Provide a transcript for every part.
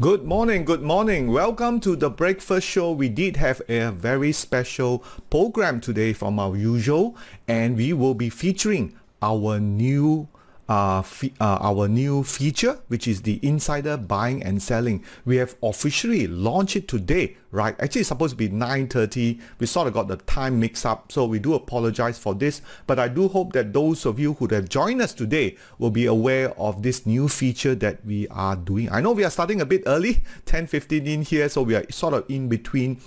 Good morning, good morning. Welcome to the breakfast show. We did have a very special program today from our usual and we will be featuring our new uh, uh, our new feature, which is the insider buying and selling. We have officially launched it today, right? Actually, it's supposed to be 9.30. We sort of got the time mixed up, so we do apologize for this. But I do hope that those of you who have joined us today will be aware of this new feature that we are doing. I know we are starting a bit early, 10.15 in here, so we are sort of in between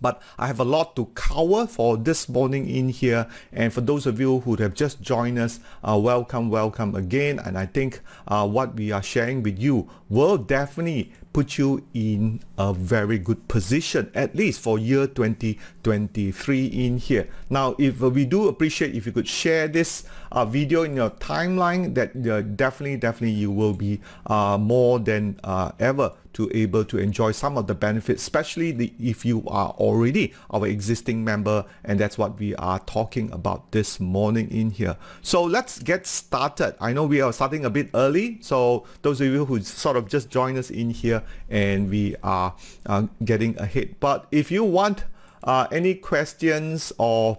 but I have a lot to cover for this morning in here. And for those of you who have just joined us uh, welcome welcome again. And I think uh, what we are sharing with you will definitely put you in a very good position at least for year 2023 in here now if uh, we do appreciate if you could share this uh, video in your timeline that uh, definitely definitely you will be uh, more than uh, ever to able to enjoy some of the benefits, especially the, if you are already our existing member. And that's what we are talking about this morning in here. So let's get started. I know we are starting a bit early. So those of you who sort of just joined us in here and we are uh, getting ahead. But if you want uh, any questions or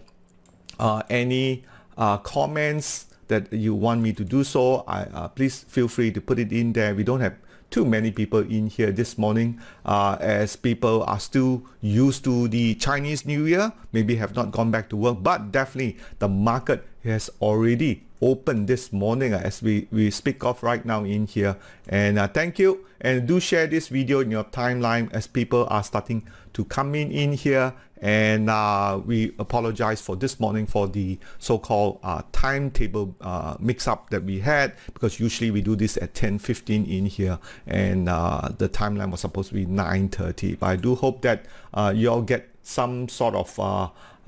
uh, any uh, comments that you want me to do so, I, uh, please feel free to put it in there. We don't have too many people in here this morning uh, as people are still used to the Chinese New Year, maybe have not gone back to work, but definitely the market has already opened this morning uh, as we, we speak of right now in here. And uh, thank you and do share this video in your timeline as people are starting to come in in here and uh, we apologize for this morning for the so-called uh, timetable uh, mix-up that we had because usually we do this at 10:15 in here and uh, the timeline was supposed to be 9:30 but I do hope that uh, you all get some sort of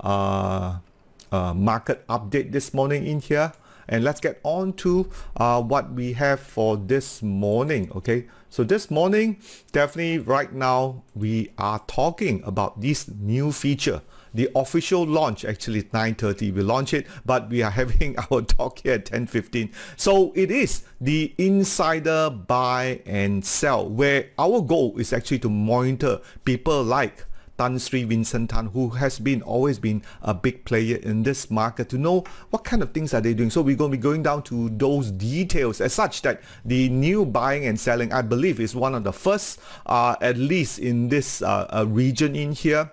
uh, market update this morning in here and let's get on to uh, what we have for this morning okay so this morning, definitely right now, we are talking about this new feature. The official launch actually is 9.30. We launch it, but we are having our talk here at 10.15. So it is the insider buy and sell where our goal is actually to monitor people like Tan Sri Vincent Tan, who has been always been a big player in this market, to know what kind of things are they doing. So we're going to be going down to those details as such that the new buying and selling, I believe, is one of the first, uh, at least in this uh, uh region in here.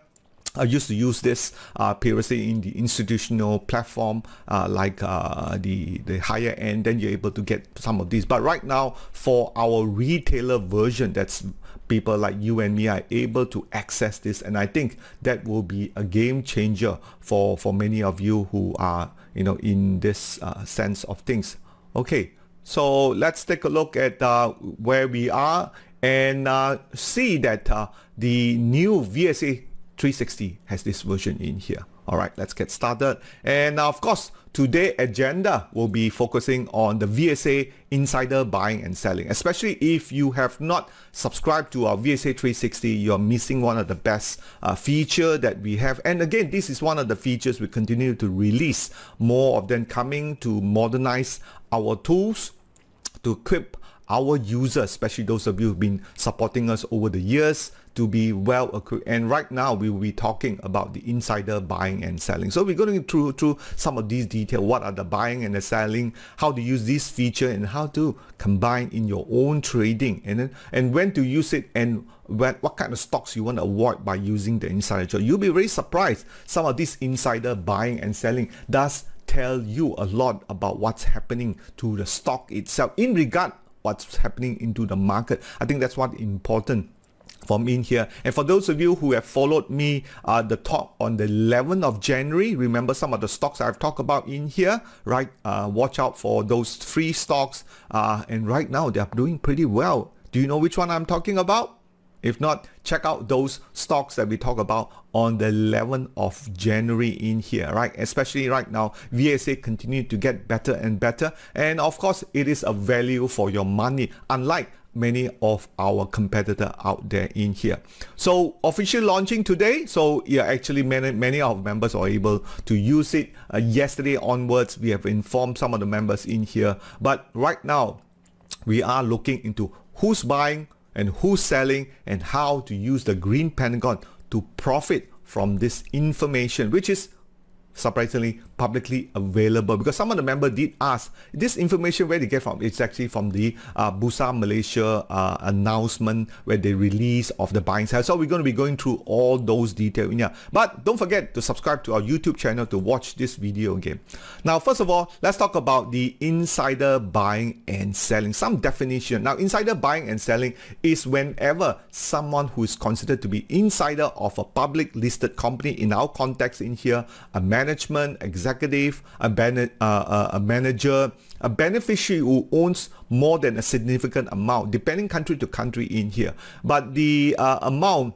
I used to use this uh, previously in the institutional platform uh, like uh, the, the higher end then you're able to get some of these but right now for our retailer version that's people like you and me are able to access this. And I think that will be a game changer for for many of you who are you know in this uh, sense of things. Okay so let's take a look at uh, where we are and uh, see that uh, the new VSA 360 has this version in here all right, let's get started. And now, of course, today agenda will be focusing on the VSA insider buying and selling. Especially if you have not subscribed to our VSA 360, you're missing one of the best uh, feature that we have. And again, this is one of the features we continue to release more of them coming to modernize our tools to equip our users, especially those of you who've been supporting us over the years, to be well equipped. And right now we will be talking about the insider buying and selling. So we're going through through some of these details. What are the buying and the selling? How to use this feature and how to combine in your own trading and then and when to use it and when, what kind of stocks you want to avoid by using the insider trade. You'll be very surprised. Some of this insider buying and selling does tell you a lot about what's happening to the stock itself in regard what's happening into the market. I think that's what important from in here. And for those of you who have followed me, uh, the talk on the 11th of January, remember some of the stocks I've talked about in here, right? Uh, watch out for those three stocks. Uh, and right now they're doing pretty well. Do you know which one I'm talking about? If not, check out those stocks that we talk about on the 11th of January in here, right? Especially right now, VSA continue to get better and better. And of course, it is a value for your money, unlike many of our competitor out there in here. So officially launching today. So yeah, actually many, many of members are able to use it. Uh, yesterday onwards, we have informed some of the members in here. But right now, we are looking into who's buying, and who's selling and how to use the green pentagon to profit from this information, which is surprisingly publicly available. Because some of the members did ask this information where they get from it's actually from the uh, Bursa Malaysia uh, announcement where they release of the buying side. So we're going to be going through all those details here but don't forget to subscribe to our YouTube channel to watch this video again. Now first of all let's talk about the insider buying and selling. Some definition. Now insider buying and selling is whenever someone who is considered to be insider of a public listed company. In our context in here a management executive a, ben- uh, a manager, a beneficiary who owns more than a significant amount, depending country to country in here. But the uh, amount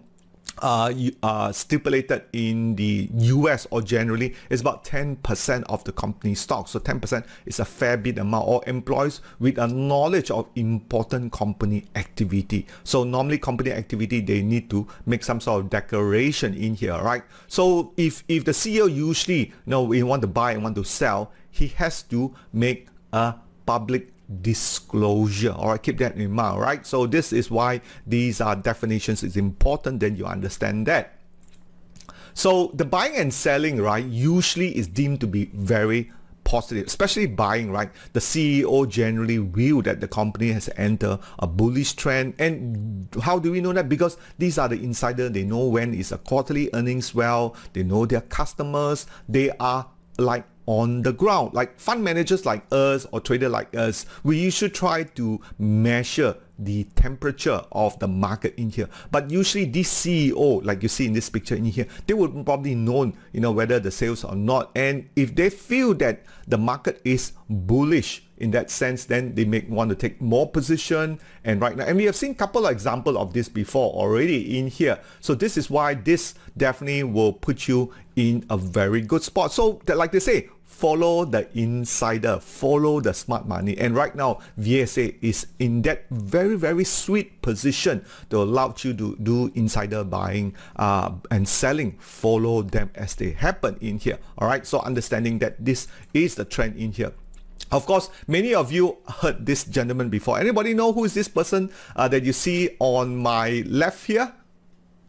uh, uh, stipulated in the US or generally is about 10% of the company stock. So 10% is a fair bit amount or employees with a knowledge of important company activity. So normally company activity, they need to make some sort of declaration in here, right? So if, if the CEO usually, you know, we want to buy and want to sell, he has to make a public disclosure. All right keep that in mind right? So this is why these are definitions is important that you understand that. So the buying and selling right usually is deemed to be very positive especially buying right? The ceo generally view that the company has entered a bullish trend. And how do we know that? Because these are the insider. They know when is a quarterly earnings well. They know their customers. They are like on the ground. Like fund managers like us or trader like us, we should try to measure the temperature of the market in here. But usually this CEO, like you see in this picture in here, they would probably know, you know, whether the sales or not. And if they feel that the market is bullish in that sense, then they may want to take more position. And right now, and we have seen couple of examples of this before already in here. So this is why this definitely will put you in a very good spot. So that, like they say, follow the insider, follow the smart money. And right now, VSA is in that very, very sweet position to allow you to do insider buying uh, and selling, follow them as they happen in here. All right. So understanding that this is the trend in here. Of course, many of you heard this gentleman before. Anybody know who is this person uh, that you see on my left here?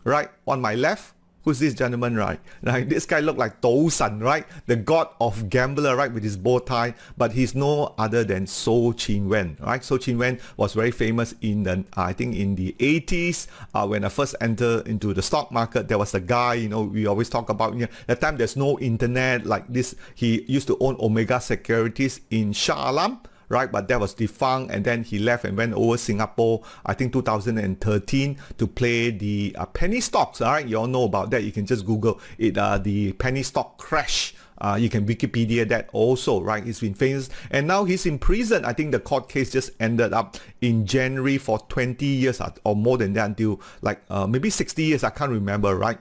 Right, on my left who's this gentleman, right? Like this guy looked like San, right? The god of gambler, right? With his bow tie, but he's no other than So Chin Wen, right? So Chin Wen was very famous in the, I think in the 80s, uh, when I first entered into the stock market, there was a guy, you know, we always talk about, you know, that time there's no internet like this. He used to own Omega Securities in Shah Alam, right? But that was defunct and then he left and went over Singapore, I think 2013 to play the uh, penny stocks, all right? You all know about that. You can just Google it, uh, the penny stock crash. Uh, you can Wikipedia that also, right? He's been famous and now he's in prison. I think the court case just ended up in January for 20 years or more than that until like uh, maybe 60 years. I can't remember, right?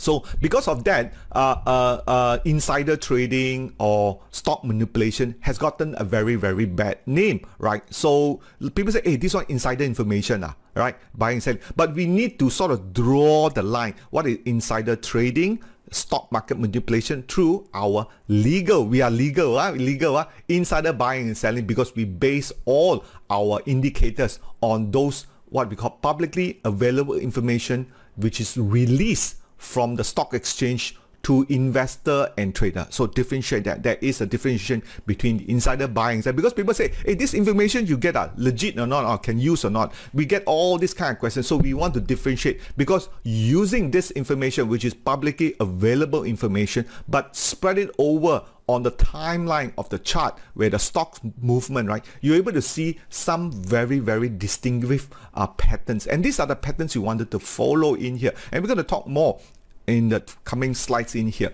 So because of that, uh, uh, uh, insider trading or stock manipulation has gotten a very, very bad name, right? So people say, hey, this one insider information, uh, right? Buying and selling. But we need to sort of draw the line. What is insider trading? stock market manipulation through our legal. We are legal, uh, legal uh, insider buying and selling because we base all our indicators on those what we call publicly available information which is released from the stock exchange to investor and trader. So differentiate that. There is a differentiation between insider buying and because people say, hey, this information you get are legit or not, or can use or not. We get all these kind of questions. So we want to differentiate because using this information, which is publicly available information, but spread it over on the timeline of the chart where the stock movement, right, you're able to see some very, very distinguished uh, patterns. And these are the patterns you wanted to follow in here. And we're going to talk more in the coming slides in here.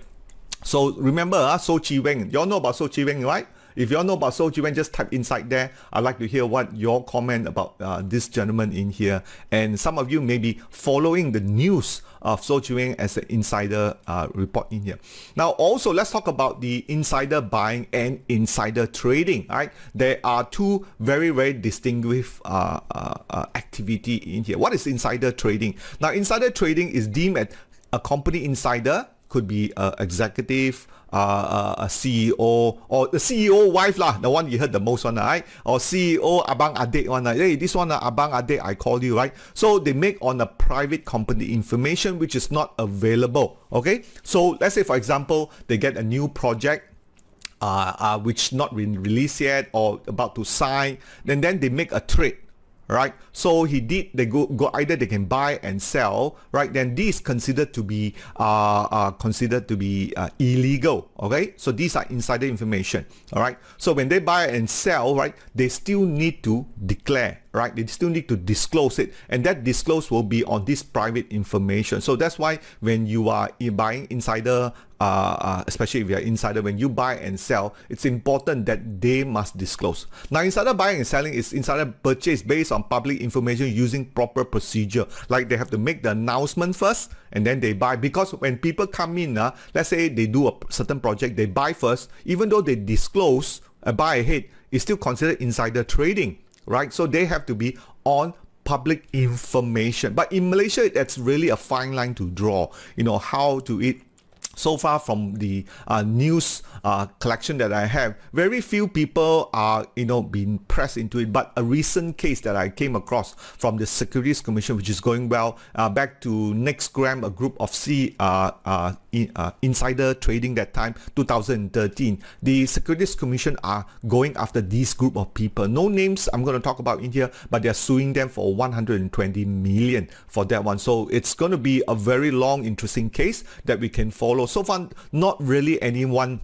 So remember, uh, So Chi Weng, y'all know about So Chi Weng, right? If you all know about So Chi just type inside there. I'd like to hear what your comment about uh, this gentleman in here. And some of you may be following the news of So Chi as an insider uh, report in here. Now, also, let's talk about the insider buying and insider trading. Right? There are two very, very distinguished uh, uh, uh activity in here. What is insider trading? Now, insider trading is deemed as a company insider could be uh, executive, uh, a CEO, or the CEO wife lah, the one you heard the most one, right? Or CEO abang adik one, hey, this one uh, abang adik, I call you, right? So they make on a private company information which is not available, okay? So let's say for example, they get a new project uh, uh, which not been released yet or about to sign, then then they make a trade right? So he did, they go, go either they can buy and sell, right? Then this considered to be, uh, uh, considered to be uh, illegal, okay? So these are insider information, all right? So when they buy and sell, right, they still need to declare, right? They still need to disclose it and that disclose will be on this private information. So that's why when you are buying insider uh, uh, especially if you're insider, when you buy and sell, it's important that they must disclose. Now, insider buying and selling is insider purchase based on public information using proper procedure. Like they have to make the announcement first and then they buy. Because when people come in, uh, let's say they do a certain project, they buy first, even though they disclose a buy ahead, it's still considered insider trading right? So they have to be on public information. But in Malaysia, that's really a fine line to draw. You know, how to it so far from the uh, news uh, collection that I have, very few people are, you know, being pressed into it. But a recent case that I came across from the Securities Commission, which is going well, uh, back to NexGram, a group of C uh, uh, uh, insider trading that time, 2013. The Securities Commission are going after this group of people. No names I'm going to talk about in here, but they're suing them for 120 million for that one. So it's going to be a very long, interesting case that we can follow so far, not really anyone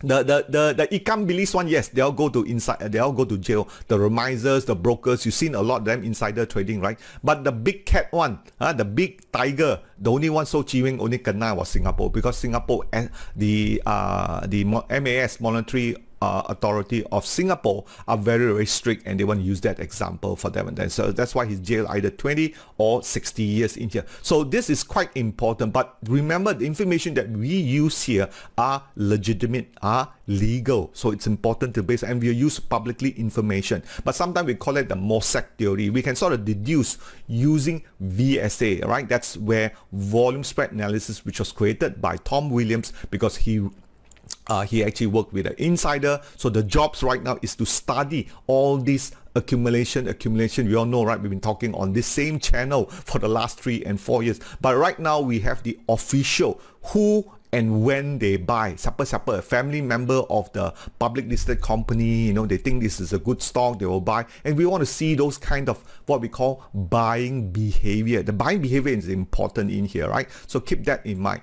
the the the the ikan bilis one yes they all go to inside they all go to jail. The remisers the brokers you've seen a lot of them insider trading right? But the big cat one uh, the big tiger the only one so chiwing only kena was singapore. Because singapore and the uh the mas monetary uh, authority of Singapore are very, very strict and they want to use that example for them. And then, so that's why he's jailed either 20 or 60 years in here. So this is quite important. But remember, the information that we use here are legitimate, are legal. So it's important to base, and we use publicly information. But sometimes we call it the Mossack theory. We can sort of deduce using VSA, right? That's where volume spread analysis, which was created by Tom Williams because he uh, he actually worked with an insider. So the jobs right now is to study all this accumulation, accumulation. We all know, right? We've been talking on this same channel for the last three and four years. But right now we have the official who and when they buy. Siapa siapa, a family member of the public listed company, you know, they think this is a good stock, they will buy. And we want to see those kind of what we call buying behavior. The buying behavior is important in here, right? So keep that in mind.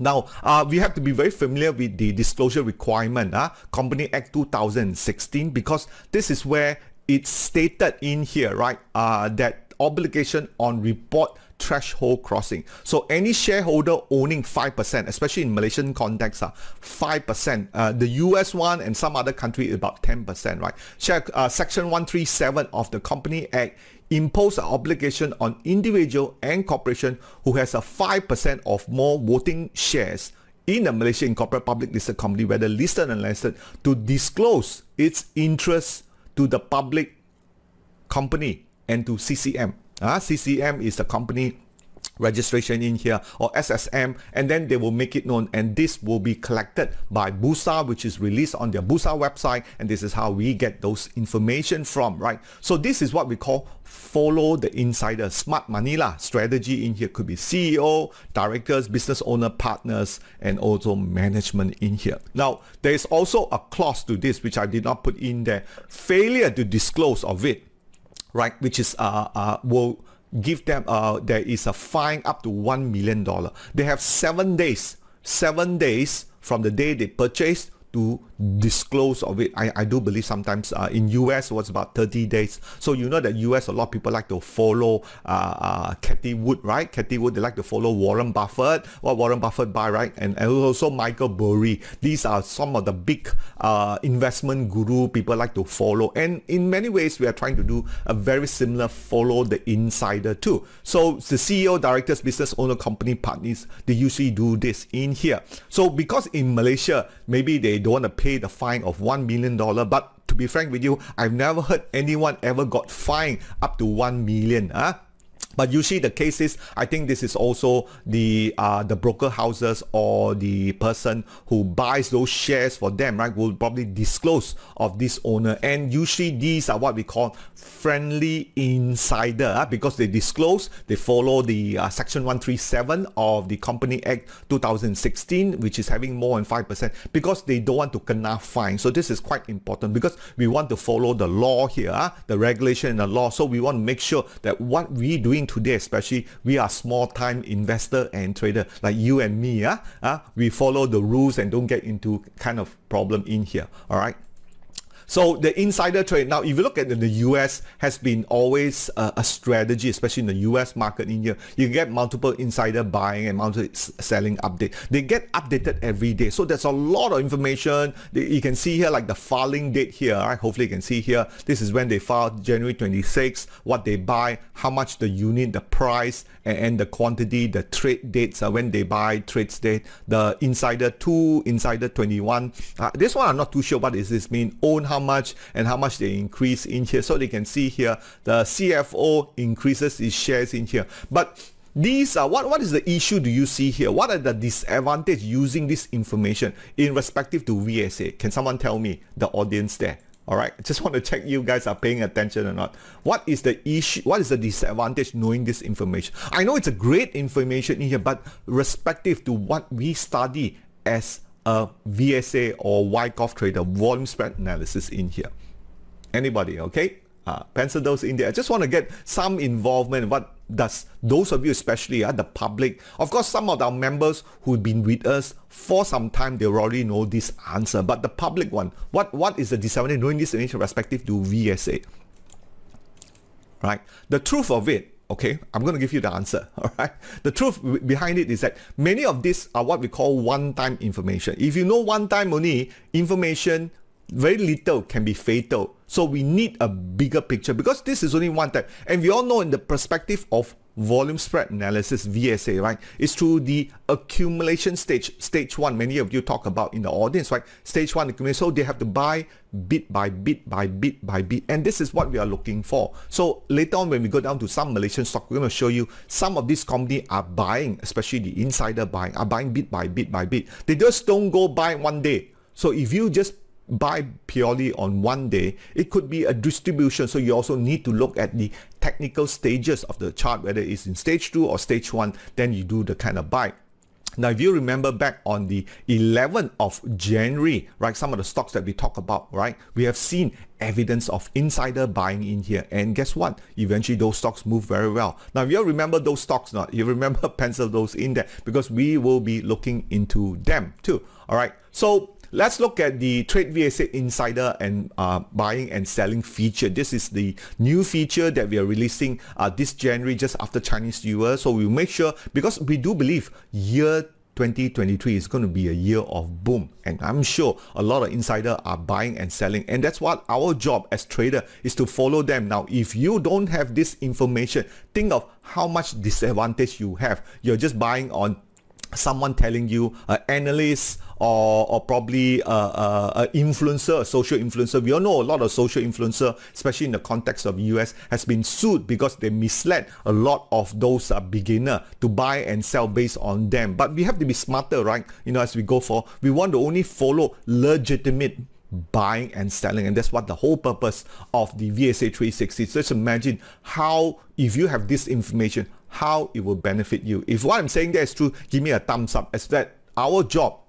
Now, uh, we have to be very familiar with the disclosure requirement, uh, Company Act 2016, because this is where it's stated in here, right, uh, that obligation on report threshold crossing. So any shareholder owning 5%, especially in Malaysian context, uh, 5%. Uh, the US one and some other country about 10%, right? Share, uh, Section 137 of the Company Act impose an obligation on individual and corporation who has a 5% of more voting shares in a Malaysian corporate public listed company, whether listed or unlisted, to disclose its interest to the public company and to CCM. Uh, CCM is the company registration in here or SSM and then they will make it known. And this will be collected by Bursa which is released on their Bursa website. And this is how we get those information from right? So this is what we call follow the insider. Smart money lah strategy in here. Could be CEO directors business owner partners and also management in here. Now there is also a clause to this which I did not put in there. Failure to disclose of it right which is uh, uh will give them uh, there is a fine up to one million dollar. They have seven days, seven days from the day they purchased to disclose of it. I, I do believe sometimes uh, in US was about 30 days. So you know that US a lot of people like to follow uh, uh, Cathie Wood, right? Cathie Wood, they like to follow Warren Buffett, what Warren Buffett buy, right? And, and also Michael Burry. These are some of the big uh, investment guru people like to follow. And in many ways, we are trying to do a very similar follow the insider too. So the CEO, directors, business owner, company partners, they usually do this in here. So because in Malaysia, maybe they don't want to pay the fine of $1 million. But to be frank with you, I've never heard anyone ever got fined up to 1 million. Huh? But usually the cases, I think this is also the uh, the broker houses or the person who buys those shares for them, right, will probably disclose of this owner. And usually these are what we call friendly insider uh, because they disclose, they follow the uh, section 137 of the Company Act 2016, which is having more than 5% because they don't want to kena fine. So this is quite important because we want to follow the law here, uh, the regulation and the law. So we want to make sure that what we doing today, especially we are small time investor and trader like you and me. Uh, uh, we follow the rules and don't get into kind of problem in here. All right. So the insider trade, now if you look at the, US, has been always a strategy, especially in the US market in here. You get multiple insider buying and multiple selling update. They get updated every day. So there's a lot of information. You can see here like the filing date here. Right? Hopefully you can see here. This is when they filed January 26, what they buy, how much the unit, the price, and, and the quantity, the trade dates uh, when they buy, trades date, the insider 2, insider 21. Uh, this one I'm not too sure what does this mean. Own how much and how much they increase in here. So they can see here the CFO increases his shares in here. But these are what what is the issue do you see here? What are the disadvantage using this information in respective to vsa can someone tell me the audience there? All right just want to check you guys are paying attention or not. What is the issue what is the disadvantage knowing this information? I know it's a great information in here but respective to what we study as a VSA or Wyckoff trader volume spread analysis in here. Anybody, okay? Uh, pencil those in there. I just want to get some involvement. What does those of you, especially uh, the public, of course, some of our members who've been with us for some time, they already know this answer. But the public one, what what is the disadvantage knowing this in respective to VSA? Right. The truth of it Okay, I'm going to give you the answer. All right. The truth behind it is that many of these are what we call one-time information. If you know one-time only information, very little can be fatal. So we need a bigger picture because this is only one time. And we all know in the perspective of volume spread analysis, VSA, right? It's through the accumulation stage, stage one. Many of you talk about in the audience, right? Stage one. So they have to buy bit by bit by bit by bit. And this is what we are looking for. So later on, when we go down to some Malaysian stock, we're going to show you some of these companies are buying, especially the insider buying, are buying bit by bit by bit. They just don't go buy one day. So if you just buy purely on one day, it could be a distribution. So you also need to look at the technical stages of the chart, whether it's in stage two or stage one, then you do the kind of buy. Now, if you remember back on the 11th of January, right, some of the stocks that we talk about, right, we have seen evidence of insider buying in here. And guess what? Eventually, those stocks move very well. Now, if you remember those stocks, not you remember pencil those in there because we will be looking into them too. All right. So Let's look at the Trade VSA Insider and uh, buying and selling feature. This is the new feature that we are releasing uh, this January just after Chinese New Year. So we'll make sure because we do believe year 2023 is going to be a year of boom and I'm sure a lot of insider are buying and selling and that's what our job as trader is to follow them now if you don't have this information think of how much disadvantage you have you're just buying on someone telling you uh, analysts or, or probably a, a, a, influencer, a social influencer. We all know a lot of social influencer, especially in the context of US, has been sued because they misled a lot of those uh, beginner to buy and sell based on them. But we have to be smarter, right? You know, as we go for, we want to only follow legitimate buying and selling and that's what the whole purpose of the VSA 360 so just imagine how if you have this information how it will benefit you if what I'm saying there is true give me a thumbs up as that our job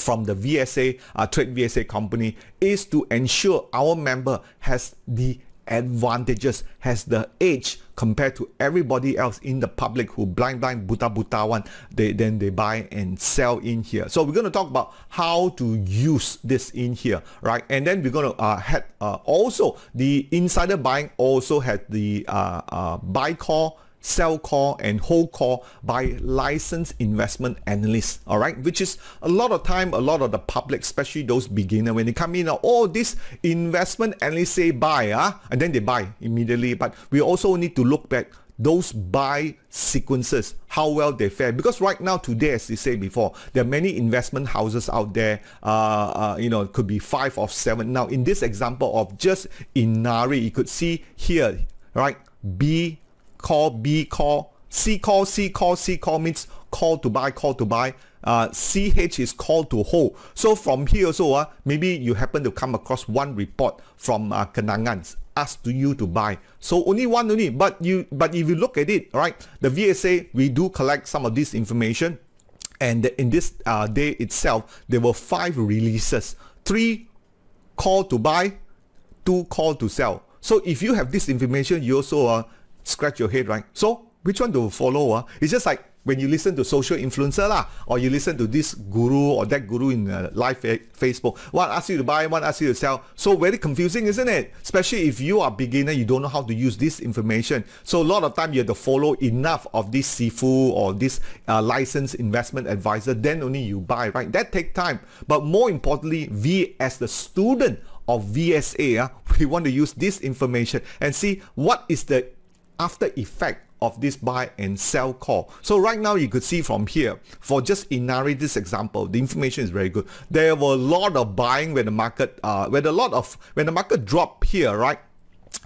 from the VSA, uh, Trade VSA company, is to ensure our member has the advantages, has the edge compared to everybody else in the public who blind blind buta buta one. They then they buy and sell in here. So we're going to talk about how to use this in here right? And then we're going to uh, uh, also the insider buying also had the uh, uh, buy call sell call and hold call by licensed investment analysts all right which is a lot of time a lot of the public especially those beginner when they come in oh this investment analysts say buy ah and then they buy immediately but we also need to look back those buy sequences, how well they fare. Because right now, today, as you say before, there are many investment houses out there. Uh, uh, you know, it could be five or seven. Now, in this example of just Inari, you could see here, right? B call, B call, C call, C call, C call means call to buy, call to buy. Uh, CH is call to hold. So from here also, uh, maybe you happen to come across one report from uh, Kenanga asked you to buy. So only one only. But you but if you look at it, right, the VSA, we do collect some of this information. And in this uh, day itself, there were five releases. Three call to buy, two call to sell. So if you have this information, you also uh, scratch your head, right? So which one to follow? Uh? It's just like when you listen to social influencer lah, or you listen to this guru or that guru in uh, live Facebook, one asks you to buy, one asks you to sell. So very confusing, isn't it? Especially if you are beginner, you don't know how to use this information. So a lot of time you have to follow enough of this Sifu or this uh, licensed investment advisor, then only you buy, right? That take time. But more importantly, we as the student of VSA, uh, we want to use this information and see what is the after effect of this buy and sell call. So right now you could see from here, for just Inari this example, the information is very good. There were a lot of buying when the market, uh, when a lot of, when the market dropped here, right?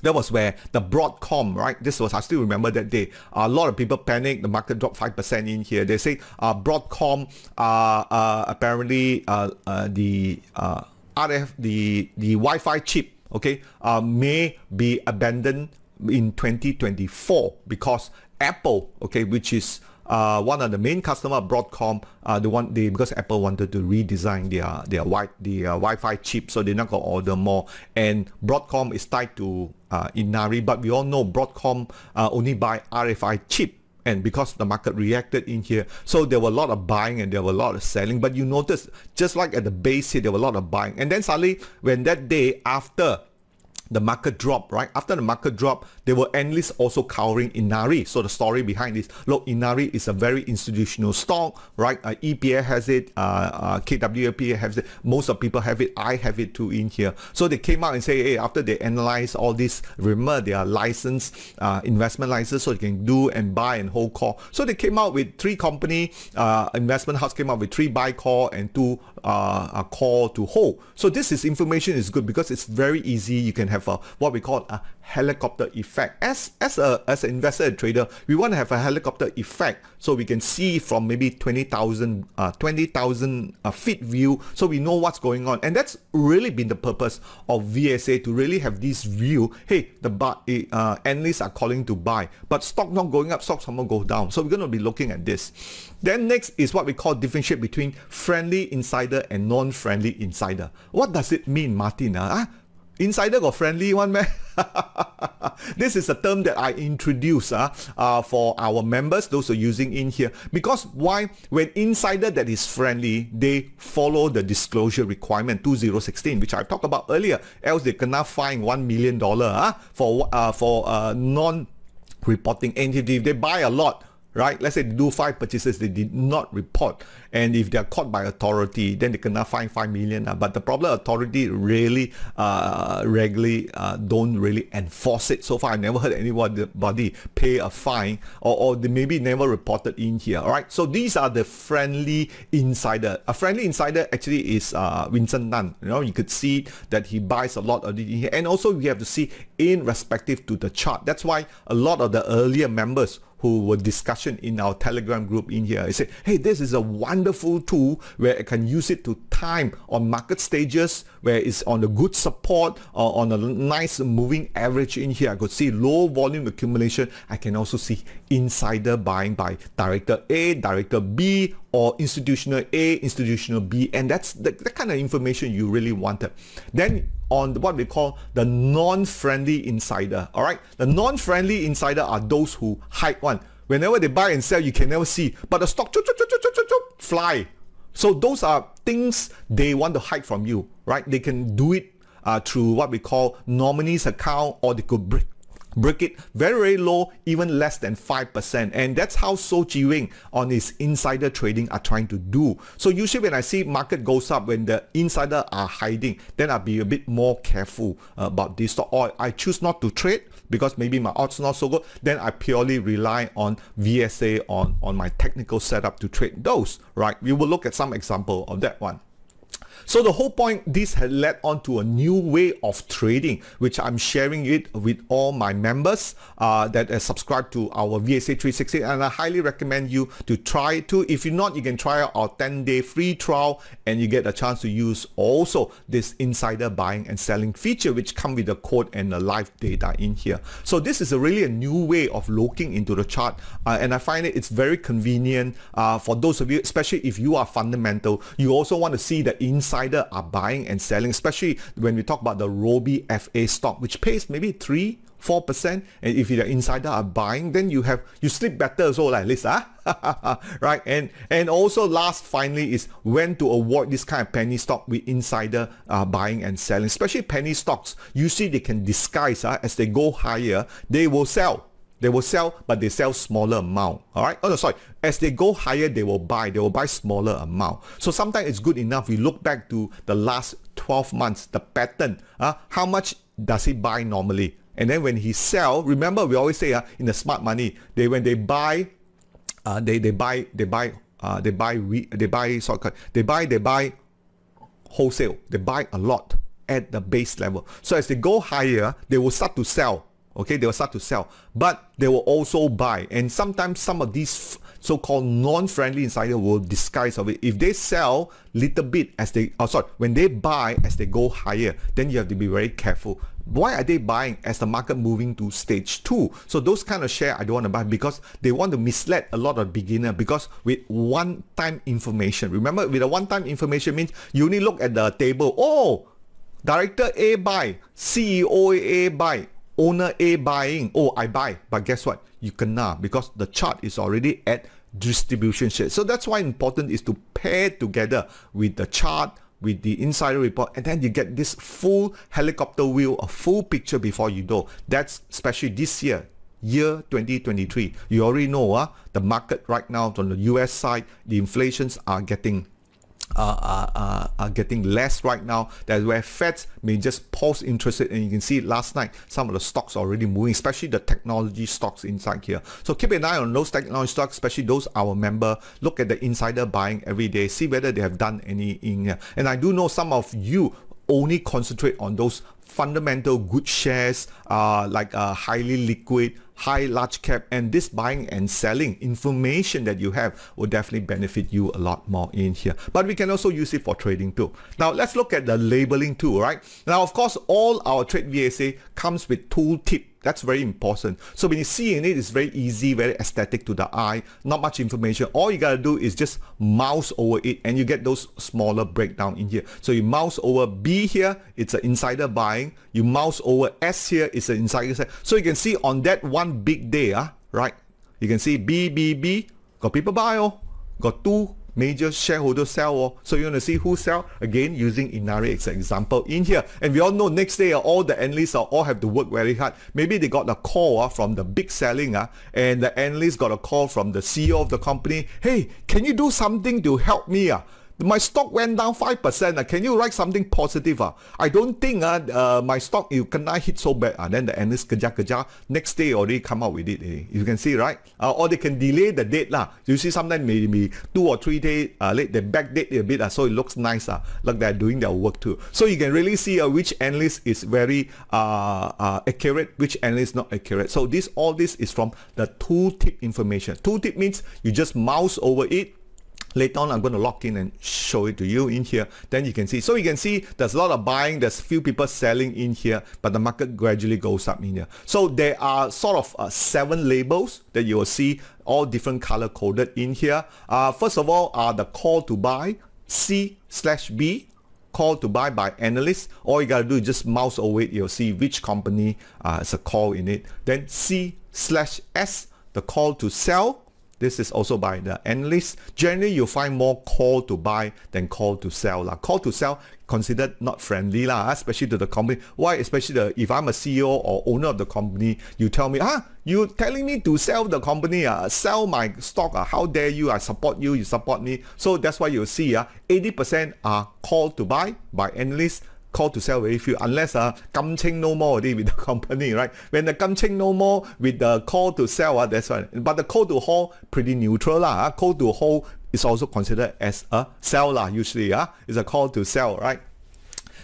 That was where the Broadcom, right? This was, I still remember that day. a lot of people panicked. The market dropped 5% in here. They say uh, Broadcom, uh, uh, apparently uh, uh, the uh, RF, the, the Wi-Fi chip, okay, uh, may be abandoned in 2024 because Apple, okay, which is uh, one of the main customer of Broadcom, uh, the one they because Apple wanted to redesign their their wi the uh, Wi-Fi chip, so they're not gonna order more. And Broadcom is tied to uh, Inari, but we all know Broadcom uh, only buy RFI chip. And because the market reacted in here, so there were a lot of buying and there were a lot of selling. But you notice, just like at the base here, there were a lot of buying. And then suddenly, when that day after the market drop, right? After the market drop, there were analysts also covering Inari. So the story behind this, look, Inari is a very institutional stock, right? Uh, EPF has it, uh, uh, has it, most of people have it, I have it too in here. So they came out and say, hey, after they analyze all this, remember they are licensed, uh, investment license, so they can do and buy and hold call. So they came out with three company, uh, investment house came out with three buy call and two uh, a call to hold. So this is information is good because it's very easy. You can have a, what we call a helicopter effect. As as a as an investor and trader, we want to have a helicopter effect so we can see from maybe 20,000 uh, 20,000 uh, feet view so we know what's going on. And that's really been the purpose of VSA to really have this view. Hey, the eh, uh, analysts are calling to buy, but stock not going up, stocks not go down. So we're going to be looking at this. Then next is what we call differentiate between friendly insider and non-friendly insider. What does it mean, Martin? Uh? Insider got friendly one man. this is a term that I introduce uh, uh, for our members, those are using in here. Because why? When insider that is friendly, they follow the disclosure requirement 2016, which I talked about earlier. Else they cannot find $1 million uh, for, uh, for uh, non-reporting entity. If they buy a lot, right? Let's say they do five purchases, they did not report. And if they're caught by authority, then they cannot fine 5 million. Uh, but the problem, authority really uh, regularly uh, don't really enforce it. So far, I never heard anybody pay a fine or, or they maybe never reported in here. All right. So these are the friendly insider. A friendly insider actually is uh, Vincent Tan. You know, you could see that he buys a lot of here. And also we have to see in respective to the chart. That's why a lot of the earlier members who were discussion in our telegram group in here. I said, hey, this is a wonderful tool where I can use it to time on market stages where it's on a good support or on a nice moving average in here. I could see low volume accumulation. I can also see insider buying by director A, director B, or institutional A, institutional B. And that's the, the kind of information you really wanted. Then on what we call the non-friendly insider. All right, the non-friendly insider are those who hide one. Whenever they buy and sell, you can never see, but the stock choo, choo, choo, fly. So those are things they want to hide from you, right? They can do it uh, through what we call nominees account, or they could break break it very very low even less than 5% and that's how So Wing on his insider trading are trying to do. So usually when I see market goes up when the insider are hiding then I'll be a bit more careful uh, about this stock. Or I choose not to trade because maybe my odds not so good then I purely rely on VSA on on my technical setup to trade those right? We will look at some example of that one So the whole point, this has led on to a new way of trading, which I'm sharing it with all my members uh, that are subscribed to our VSA 360 and I highly recommend you to try it too. If you're not, you can try our 10-day free trial and you get a chance to use also this insider buying and selling feature which come with a code and the live data in here. So this is a really a new way of looking into the chart uh, and I find it it's very convenient uh, for those of you, especially if you are fundamental. You also want to see the insider are buying and selling, especially when we talk about the Robie FA stock, which pays maybe 3 4% and if you're insider are buying then you have you sleep better so like this huh? right? And and also last finally is when to avoid this kind of penny stock with insider uh, buying and selling. Especially penny stocks you see they can disguise uh, as they go higher they will sell they will sell, but they sell smaller amount. All right. Oh no, sorry. As they go higher, they will buy. They will buy smaller amount. So sometimes it's good enough. We look back to the last 12 months, the pattern. Uh, how much does he buy normally? And then when he sell, remember we always say uh, in the smart money, they when they buy, uh, they they buy they buy uh, they buy they buy sorry, they buy they buy wholesale. They buy a lot at the base level. So as they go higher, they will start to sell okay they will start to sell. But they will also buy. And sometimes some of these so-called non-friendly insider will disguise of it. If they sell little bit as they oh sorry when they buy as they go higher then you have to be very careful. Why are they buying as the market moving to stage two? So those kind of share i don't want to buy because they want to mislead a lot of beginner because with one time information. Remember with a one time information means you only look at the table. Oh director a buy ceo a buy owner A buying, oh, I buy. But guess what? You cannot because the chart is already at distribution share. So that's why important is to pair together with the chart, with the insider report, and then you get this full helicopter view, a full picture before you know. That's especially this year, year 2023. You already know uh, the market right now on the US side, the inflations are getting are, are, are getting less right now. That's where Feds may just pause interest and you can see last night some of the stocks already moving, especially the technology stocks inside here. So keep an eye on those technology stocks, especially those our member. Look at the insider buying every day, see whether they have done any in. And I do know some of you only concentrate on those fundamental good shares uh, like uh, highly liquid high large cap and this buying and selling information that you have will definitely benefit you a lot more in here. But we can also use it for trading too. Now let's look at the labeling tool right? Now of course all our trade VSA comes with tooltip that's very important. So when you see in it, it's very easy, very aesthetic to the eye, not much information. All you gotta do is just mouse over it and you get those smaller breakdown in here. So you mouse over B here, it's an insider buying. You mouse over S here, it's an insider. So you can see on that one big day, uh, right? You can see B, B, B, got people buy, oh, got two major shareholder sell. Oh. So you want to see who sell? Again, using Inari as an example in here. And we all know next day, uh, all the analysts uh, all have to work very hard. Maybe they got a call uh, from the big selling and the analyst got a call from the CEO of the company. Hey, can you do something to help me? My stock went down 5%. Uh, can you write something positive? Uh? I don't think uh, uh, my stock you cannot hit so bad. Uh, then the analyst keja keja next day already come out with it. Eh? You can see, right? Uh, or they can delay the date. lah. You see sometimes maybe two or three days uh, late, they back date a bit uh, so it looks nice. Uh, like they're doing their work too. So you can really see uh, which analyst is very uh, uh, accurate, which analyst not accurate. So this all this is from the tooltip information. Tooltip means you just mouse over it Later on, I'm going to lock in and show it to you in here. Then you can see. So you can see there's a lot of buying. There's a few people selling in here, but the market gradually goes up in here. So there are sort of uh, seven labels that you will see all different color coded in here. Uh, first of all are the call to buy, C slash B, call to buy by analysts. All you gotta do is just mouse over it. You'll see which company uh, is a call in it. Then C slash S, the call to sell. This is also by the analyst. Generally, you find more call to buy than call to sell. La. Call to sell considered not friendly, la, especially to the company. Why? Especially the, if I'm a CEO or owner of the company, you tell me, ah, you telling me to sell the company, uh, sell my stock, uh, how dare you, I support you, you support me. So that's why you see uh, 80% are call to buy by analysts, call to sell very few unless uh, Kamching no more with the company, right? When the Kamching no more with the call to sell, uh, that's right. But the call to hold pretty neutral lah. Uh, call to hold is also considered as a sell lah usually. Uh, it's a call to sell, right?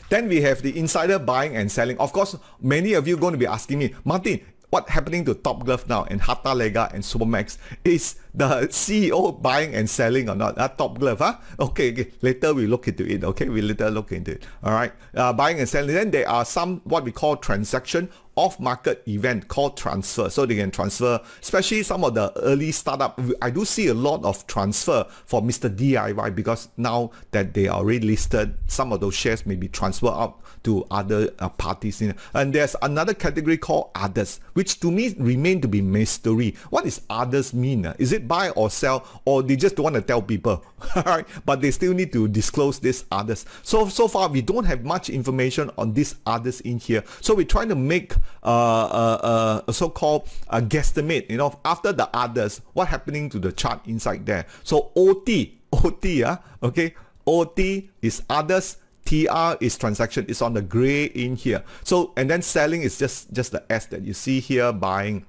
Then we have the insider buying and selling. Of course, many of you going to be asking me, Martin, what happening to Top Glove now and Hartalega and Supermax is the CEO buying and selling or not? Uh, Top Glove, huh? Okay, okay, later we look into it. Okay, we later look into it. All right, uh, buying and selling. Then there are some what we call transaction off-market event called transfer so they can transfer especially some of the early startup i do see a lot of transfer for mr diy because now that they are already listed some of those shares may be transferred out to other uh, parties in and there's another category called others which to me remain to be mystery. What is others mean? Uh? is it buy or sell or they just don't want to tell people? Right but they still need to disclose this others. So so far we don't have much information on these others in here. So we're trying to make uh, uh, uh, so-called uh, guesstimate, you know, after the others, what happening to the chart inside there. So OT, OT, uh, okay, OT is others, TR is transaction, it's on the gray in here. So, and then selling is just, just the S that you see here, buying,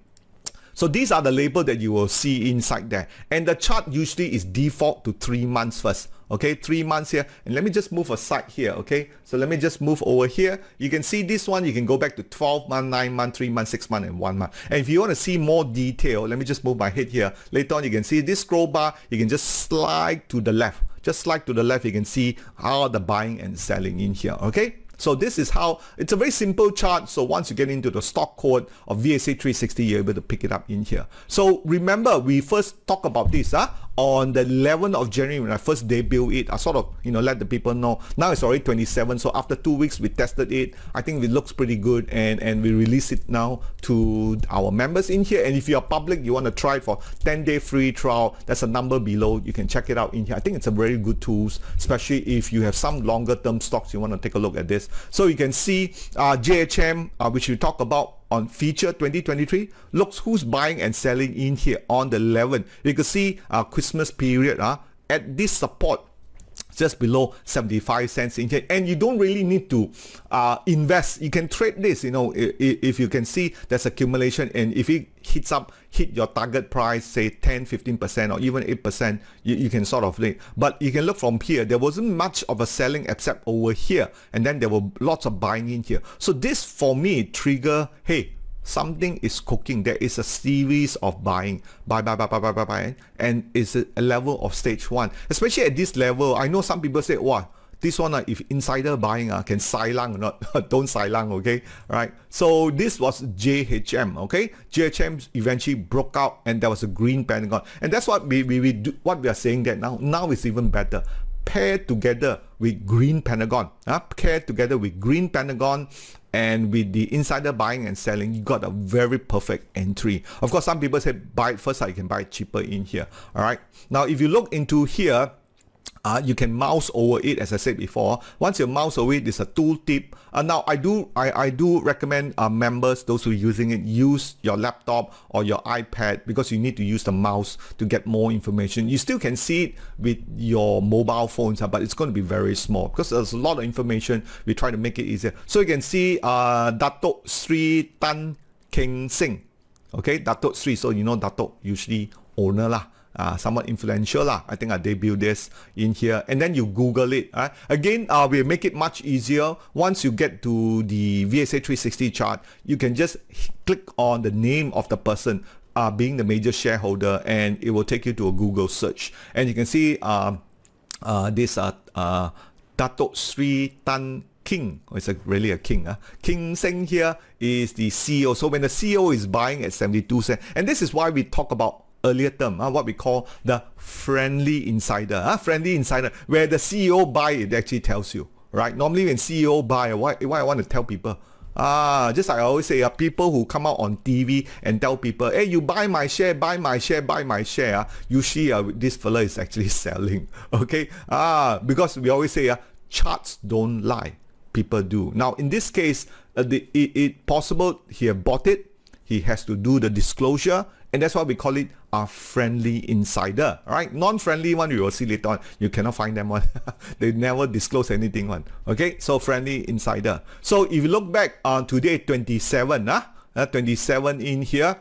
so these are the label that you will see inside there. And the chart usually is default to three months first. Okay, three months here. And let me just move aside here. Okay, so let me just move over here. You can see this one, you can go back to 12 month, 9 month, 3 month, 6 month, and 1 month. And if you want to see more detail, let me just move my head here. Later on, you can see this scroll bar, you can just slide to the left. Just slide to the left, you can see how the buying and selling in here. Okay. So this is how, it's a very simple chart. So once you get into the stock code of VSA 360, you're able to pick it up in here. So remember, we first talk about this huh? On the 11th of January when I first debut it. I sort of, you know, let the people know. Now it's already 27. So after two weeks, we tested it. I think it looks pretty good and, and we release it now to our members in here. And if you're public, you want to try it for 10 day free trial, that's a number below. You can check it out in here. I think it's a very good tools, especially if you have some longer term stocks, you want to take a look at this. So you can see uh, JHM, uh, which we talk about on feature 2023 looks who's buying and selling in here on the 11 you can see uh, christmas period uh, at this support just below 75 cents in here and you don't really need to uh, invest. You can trade this you know if, you can see there's accumulation and if it hits up hit your target price say 10 15 percent or even 8 percent you, you can sort of but you can look from here. There wasn't much of a selling except over here and then there were lots of buying in here. So this for me trigger hey something is cooking. There is a series of buying, buy, buy, buy, buy, buy, buy, buy, and it's a, level of stage one. Especially at this level, I know some people say, wow, this one, uh, if insider buying uh, can silang or not, don't silang, okay? Right. So this was JHM, okay? JHM eventually broke out and there was a green pentagon. And that's what we, we, we do, what we are saying that now. Now it's even better paired together with green pentagon uh, paired together with green pentagon and with the insider buying and selling you got a very perfect entry. Of course some people say buy it first you can buy cheaper in here. All right? Now if you look into here uh, you can mouse over it as I said before. Once you mouse over it there's a tooltip. Uh, now I do I, I do recommend uh, members those who are using it use your laptop or your iPad because you need to use the mouse to get more information. You still can see it with your mobile phones but it's going to be very small because there's a lot of information. We try to make it easier. So you can see uh, Dato Sri Tan Keng Sing okay Dato Sri. So you know Dato usually owner lah uh, somewhat influential lah. I think I debut this in here and then you Google it. Uh. Again, uh, we'll make it much easier. Once you get to the VSA 360 chart, you can just click on the name of the person uh, being the major shareholder and it will take you to a Google search. And you can see uh, uh, this uh, uh, Dato Sri Tan King, oh, it's a, really a king. Uh. King Seng here is the CEO. So when the CEO is buying at 72 cents, and this is why we talk about earlier term, uh, what we call the friendly insider. Uh, friendly insider, where the CEO buy, it actually tells you, right? Normally when CEO buy, why, why I want to tell people? Ah, just like I always say, uh, people who come out on TV and tell people, hey, you buy my share, buy my share, buy my share. Uh, usually uh, this fella is actually selling. Okay? Ah, because we always say, uh, charts don't lie. People do. Now, in this case, uh, the, it, it possible he have bought it. He has to do the disclosure and that's why we call it a friendly insider. Right? Non-friendly one we will see later on. You cannot find them one. they never disclose anything one. Okay, so friendly insider. So if you look back on today 27, uh, uh 27 in here,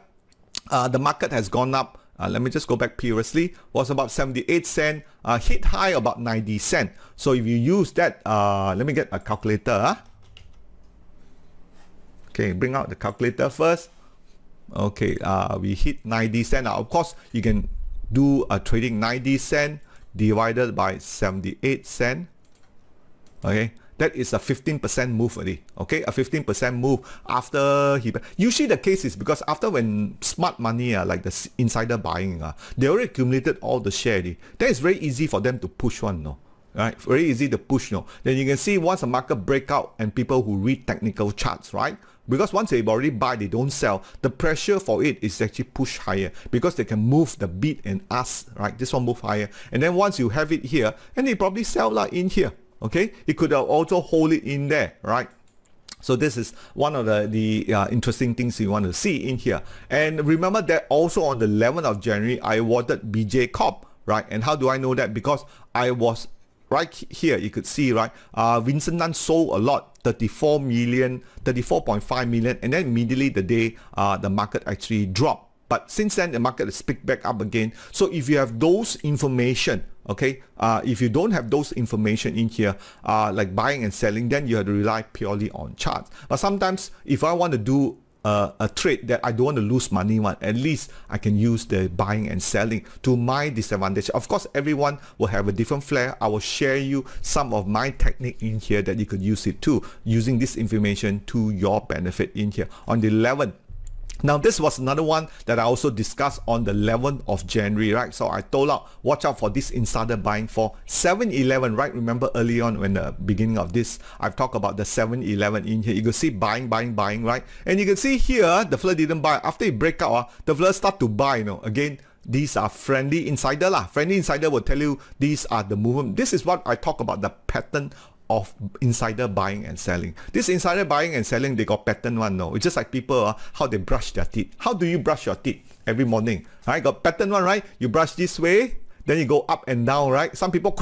uh, the market has gone up uh, let me just go back previously, was about 78 cent, uh, hit high about 90 cent. So if you use that, uh, let me get a calculator. Huh? Okay, bring out the calculator first. Okay, uh, we hit 90 cent. Now, of course, you can do a trading 90 cent divided by 78 cent. Okay, that is a 15% move already. Okay, a 15% move after he. Usually the case is because after when smart money, uh, like the insider buying, uh, they already accumulated all the share. Already. That is very easy for them to push one, no? Right, very easy to push, no? Then you can see once a market breakout and people who read technical charts, right? Because once they've already buy, they don't sell. The pressure for it is actually push higher because they can move the bid and ask, right? This one move higher. And then once you have it here, and they probably sell like in here, okay it could also hold it in there right so this is one of the, the uh, interesting things you want to see in here. And remember that also on the 11th of January, I awarded BJ Corp, right? And how do I know that? Because I was right here, you could see, right? Uh, Vincent Tan sold a lot, 34 million, 34.5 million. And then immediately the day uh, the market actually dropped. But since then, the market has picked back up again. So if you have those information, okay, uh, if you don't have those information in here, uh, like buying and selling, then you have to rely purely on charts. But sometimes if I want to do a trade that I don't want to lose money on, at least I can use the buying and selling to my disadvantage. Of course, everyone will have a different flair. I will share you some of my technique in here that you could use it too, using this information to your benefit in here. On the 11th, now this was another one that I also discussed on the 11th of January, right? So I told out, watch out for this insider buying for 7-Eleven, right? Remember early on when the beginning of this, I've talked about the 7-Eleven in here. You can see buying, buying, buying, right? And you can see here, the floor didn't buy. After it break out, uh, the floor start to buy, you know, again, these are friendly insider lah. Friendly insider will tell you these are the movement. This is what I talk about the pattern of insider buying and selling. This insider buying and selling, they got pattern one, no. It's just like people, uh, how they brush their teeth. How do you brush your teeth every morning? Right, got pattern one, right? You brush this way, then you go up and down, right? Some people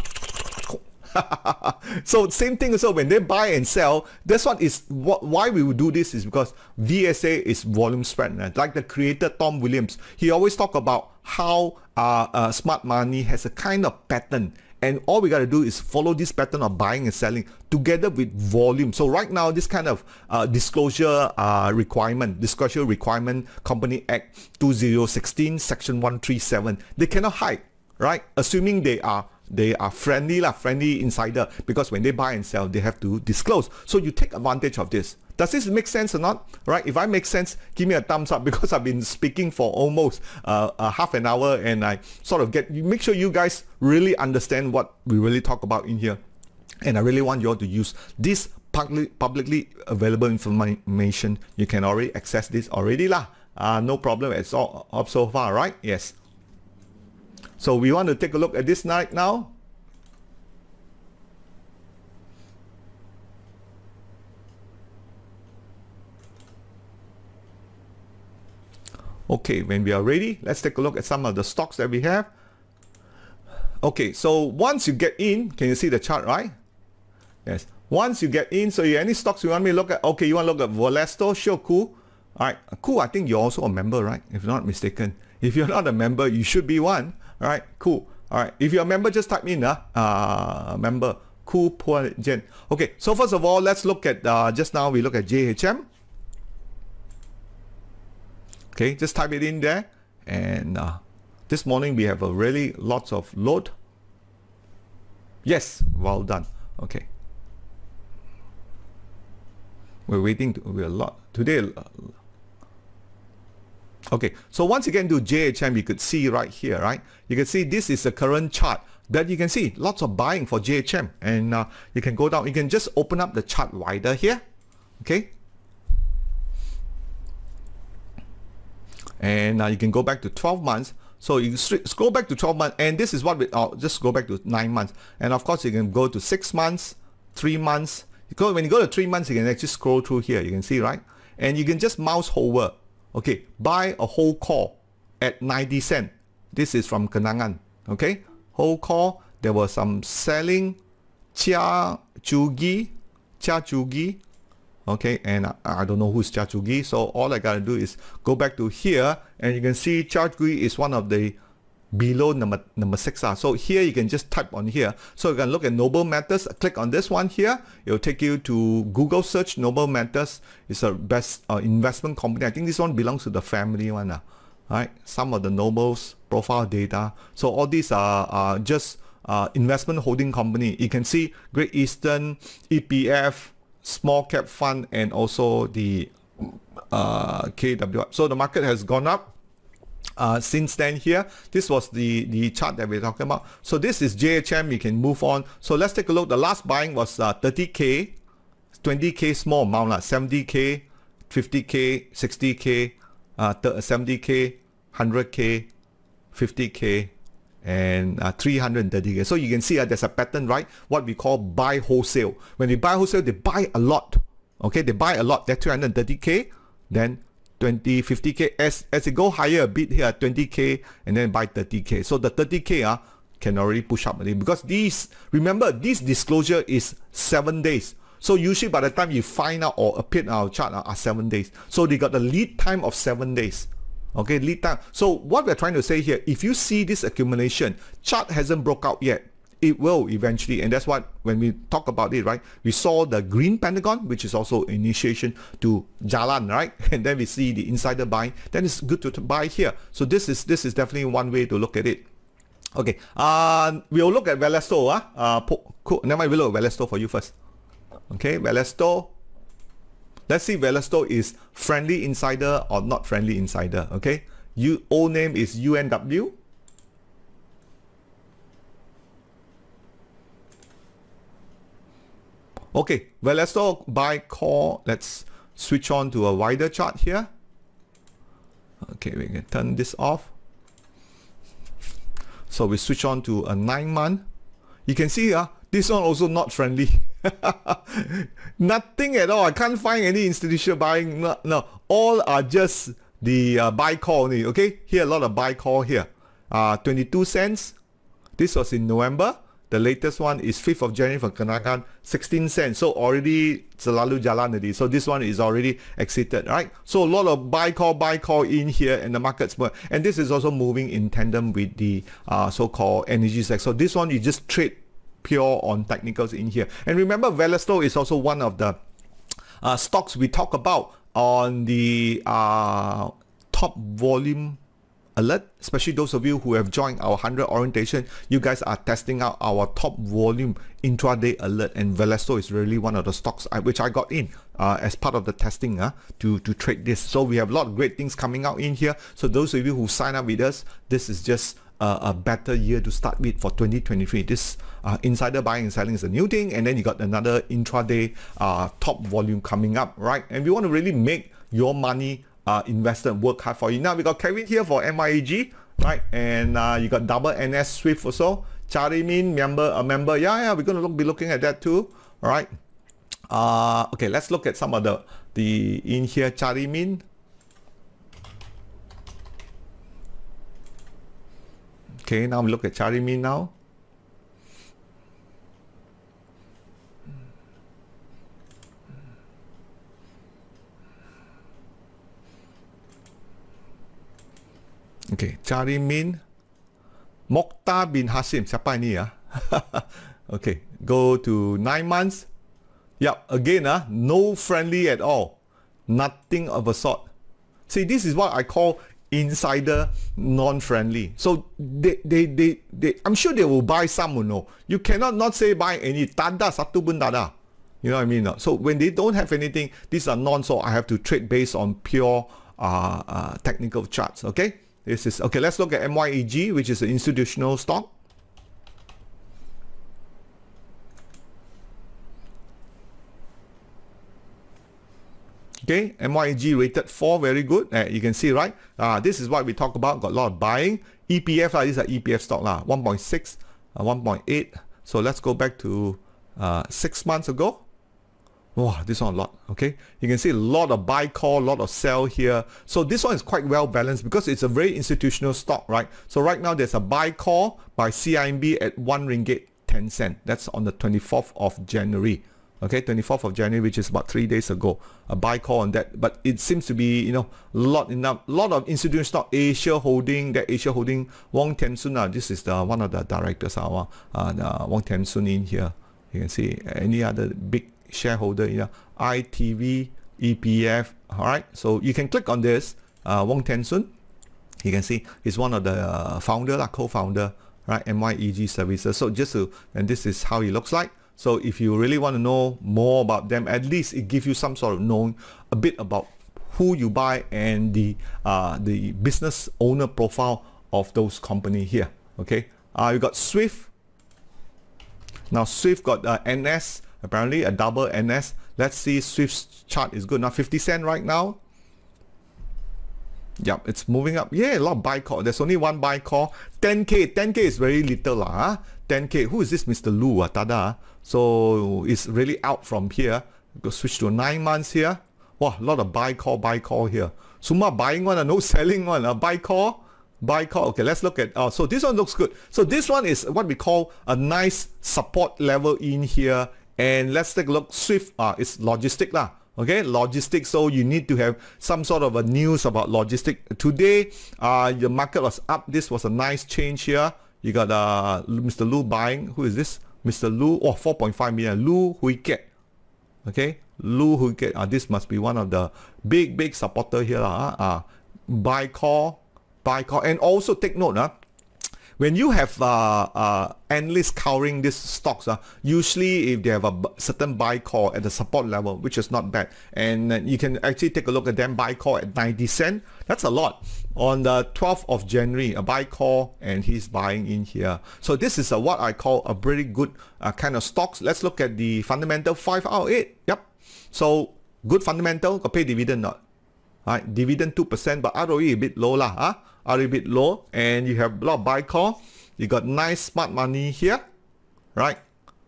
so same thing so when they buy and sell that's what is what why we would do this is because VSA is volume spread right? like the creator Tom Williams he always talk about how uh, uh, smart money has a kind of pattern and all we got to do is follow this pattern of buying and selling together with volume. So right now, this kind of uh, disclosure uh, requirement, disclosure requirement, Company Act 2016, Section 137, they cannot hide, right? Assuming they are they are friendly lah, friendly insider because when they buy and sell, they have to disclose. So you take advantage of this. Does this make sense or not? Right? If I make sense, give me a thumbs up because I've been speaking for almost uh, half an hour and I sort of get, make sure you guys really understand what we really talk about in here. And I really want you all to use this public, publicly available information. You can already access this already lah. Uh, no problem It's all up so far, right? Yes. So we want to take a look at this night now. Okay, when we are ready, let's take a look at some of the stocks that we have. Okay, so once you get in, can you see the chart, right? Yes. Once you get in, so you any stocks you want me to look at? Okay, you want to look at Velesto? Sure, cool. All right, cool. I think you're also a member, right? If not mistaken. If you're not a member, you should be one. All right, cool. All right, if you're a member, just type in uh, uh member. Cool, poor Jen. Okay, so first of all, let's look at, uh, just now we look at JHM. Okay, just type it in there. And uh, this morning we have a really lots of load. Yes, well done. Okay. We're waiting to, we're a lot. Today, uh, okay, so once again do JHM, you could see right here, right? You can see this is the current chart that you can see lots of buying for JHM and uh, you can go down, you can just open up the chart wider here, okay? And uh, you can go back to 12 months. So you scroll back to 12 months and this is what we oh, just go back to nine months. And of course you can go to six months three months. Because when you go to three months you can actually scroll through here. You can see right? And you can just mouse over. Okay buy a whole call at 90 cent. This is from Kenanga okay? Whole call there was some selling Chia Jugi Chia Jugi okay and I, I don't know who's Chachugi so all I gotta do is go back to here and you can see Chachugi is one of the below number number six uh. so here you can just type on here. So you can look at noble matters click on this one here. It will take you to google search noble matters. It's a best uh, investment company. I think this one belongs to the family one uh. right? Some of the nobles profile data. So all these are, are just uh, investment holding company. You can see great eastern epf small cap fund and also the uh, KW. So the market has gone up uh, since then here. This was the, the chart that we're talking about. So this is JHM. We can move on. So let's take a look. The last buying was uh, 30K, 20K small amount, like 70K, 50K, 60K, uh, 70K, 100K, 50K, and uh, 330K. So you can see uh, there's a pattern, right? What we call buy wholesale. When they buy wholesale, they buy a lot. Okay, they buy a lot. That's 330K. Then 20, 50k. As, as it go higher a bit here, 20k, and then buy 30k. So the 30k uh, can already push up a little because these, remember, this disclosure is seven days. So usually by the time you find out or appear in our chart uh, are seven days. So they got the lead time of seven days. Okay, lead time. So what we're trying to say here, if you see this accumulation, chart hasn't broke out yet. It will eventually and that's what when we talk about it right? We saw the green pentagon which is also initiation to jalan right? And then we see the insider buying. Then it's good to, buy here. So this is this is definitely one way to look at it. Okay uh we'll look at Velesto uh, uh cool. never mind we'll look at for you first. Okay Velesto let's see Velesto is friendly insider or not friendly insider okay you old name is UMW Okay, talk buy call. Let's switch on to a wider chart here. Okay, we can turn this off. So we switch on to a nine month. You can see uh, this one also not friendly. Nothing at all. I can't find any institutional buying. No, no. all are just the uh, buy call only. Okay, here a lot of buy call here. Uh, 22 cents. This was in November. The latest one is 5th of January for Kenanga, 16 cents. So already selalu jalan. So this one is already exited, right? So a lot of buy call, buy call in here and the market's and this is also moving in tandem with the uh, so-called energy sector. So this one you just trade pure on technicals in here. And remember Velesto is also one of the uh, stocks we talk about on the uh, top volume alert, especially those of you who have joined our 100 orientation, you guys are testing out our top volume intraday alert and Velesto is really one of the stocks I, which I got in uh, as part of the testing uh, to, to trade this. So we have a lot of great things coming out in here. So those of you who sign up with us, this is just uh, a better year to start with for 2023. This uh, insider buying and selling is a new thing and then you got another intraday uh, top volume coming up, right? And we want to really make your money uh, investor work hard for you. Now we got Kevin here for MYEG, right? And uh, you got double NS Swift also. Charimin member, a member. Yeah, yeah, we're gonna look, be looking at that too. All right. Uh, okay, let's look at some of the the in here. Charimin. Okay, now we look at Charimin now. Okay, Cari Min Mokhtar bin Hashim. Siapa ini ya? okay, go to nine months. Yep, again, uh, no friendly at all. Nothing of a sort. See, this is what I call insider non-friendly. So they, they, they, they, I'm sure they will buy some, you know. You cannot not say buy any. Tada, satu pun tada. You know what I mean? So when they don't have anything, these are non, so I have to trade based on pure uh, uh, technical charts, okay? This is, okay, let's look at MYEG, which is an institutional stock. Okay, MYEG rated 4, very good. Uh, you can see, right? Uh, this is what we talk about, got a lot of buying. EPF, uh, these are EPF stock, uh, 1.6, uh, 1.8. So let's go back to uh, six months ago. Wow, this one a lot, okay? You can see a lot of buy call, a lot of sell here. So this one is quite well balanced because it's a very institutional stock, right? So right now there's a buy call by CIMB at 1 ringgit 10 cent. That's on the 24th of January. okay 24th of January which is about three days ago a buy call on that but it seems to be you know lot enough lot of institutional stock Asia Holding that Asia Holding Wong Thean Soon uh, this is the one of the directors uh, uh, the Wong Thean Soon in here you can see any other big shareholder you know ITV EPF all right so you can click on this uh, Wong Thean Soon. You can see he's one of the uh, founder like co-founder right? MYEG services. So just to and this is how he looks like. So if you really want to know more about them, at least it gives you some sort of knowing a bit about who you buy and the uh, the business owner profile of those company here. Okay, uh, you got Swift. Now Swift got uh, NS apparently a double NS. Let's see Swift's chart is good now. 50 cent right now. Yep, it's moving up. Yeah, a lot of buy call. There's only one buy call. 10k. 10k is very little. lah. Huh? 10k. Who is this Mr. Lu? Uh, Tada. So it's really out from here. Go switch to nine months here. Wow, a lot of buy call, buy call here. Suma buying one, uh, no selling one. Uh, buy call, buy call. Okay, let's look at. Uh, so this one looks good. So this one is what we call a nice support level in here. And let's take a look. Swift, uh, it's logistic lah. Okay logistics. So you need to have some sort of a news about logistic. Today uh the market was up. This was a nice change here. You got uh mr lu buying. Who is this? Mr lu. Oh 4.5 million. Lu hui get okay lu hui get uh, this must be one of the big big supporter here uh, uh buy call buy call. And also take note uh, when you have uh, uh, analysts covering these stocks, uh, usually if they have a certain buy call at the support level, which is not bad, and uh, you can actually take a look at them buy call at 90 cent. That's a lot. On the 12th of January, a buy call, and he's buying in here. So this is a, what I call a pretty good uh, kind of stocks. Let's look at the fundamental 5 out 8. Yep. So good fundamental, got pay dividend not. Right, dividend 2%, but ROE a bit low lah. Huh? A bit low and you have a lot of buy call. You got nice smart money here, right?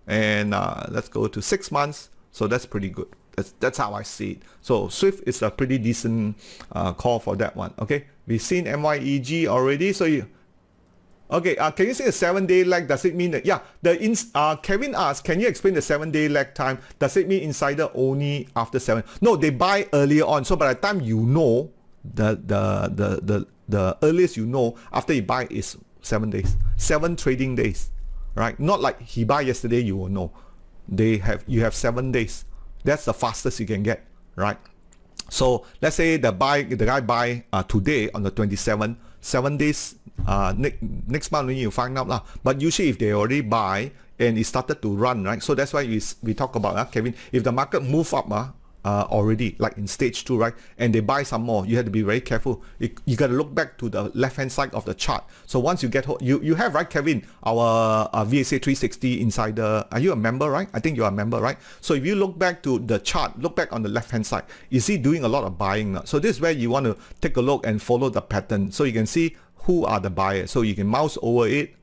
And uh, let's go to six months. So that's pretty good. That's, that's how I see it. So Swift is a pretty decent uh, call for that one. Okay, we've seen MYEG already. So you, okay, uh, can you see a seven day lag? Does it mean that, yeah, the in, uh, Kevin asked, can you explain the seven day lag time? Does it mean insider only after seven? No, they buy earlier on. So by the time you know the, the, the, the the earliest you know after you buy is seven days seven trading days right? Not like he buy yesterday you will know. They have you have seven days. That's the fastest you can get right? So let's say the buy the guy buy uh, today on the 27th seven days uh, next next month you find out lah. But usually if they already buy and it started to run right? So that's why we, we talk about uh, Kevin if the market move up uh, uh, already, like in stage two, right? And they buy some more. You have to be very careful. You, you got to look back to the left-hand side of the chart. So once you get, you you have right, Kevin, our uh, VSA 360 insider. Are you a member, right? I think you're a member, right? So if you look back to the chart, look back on the left-hand side, you see doing a lot of buying. So this is where you want to take a look and follow the pattern. So you can see who are the buyers. So you can mouse over it.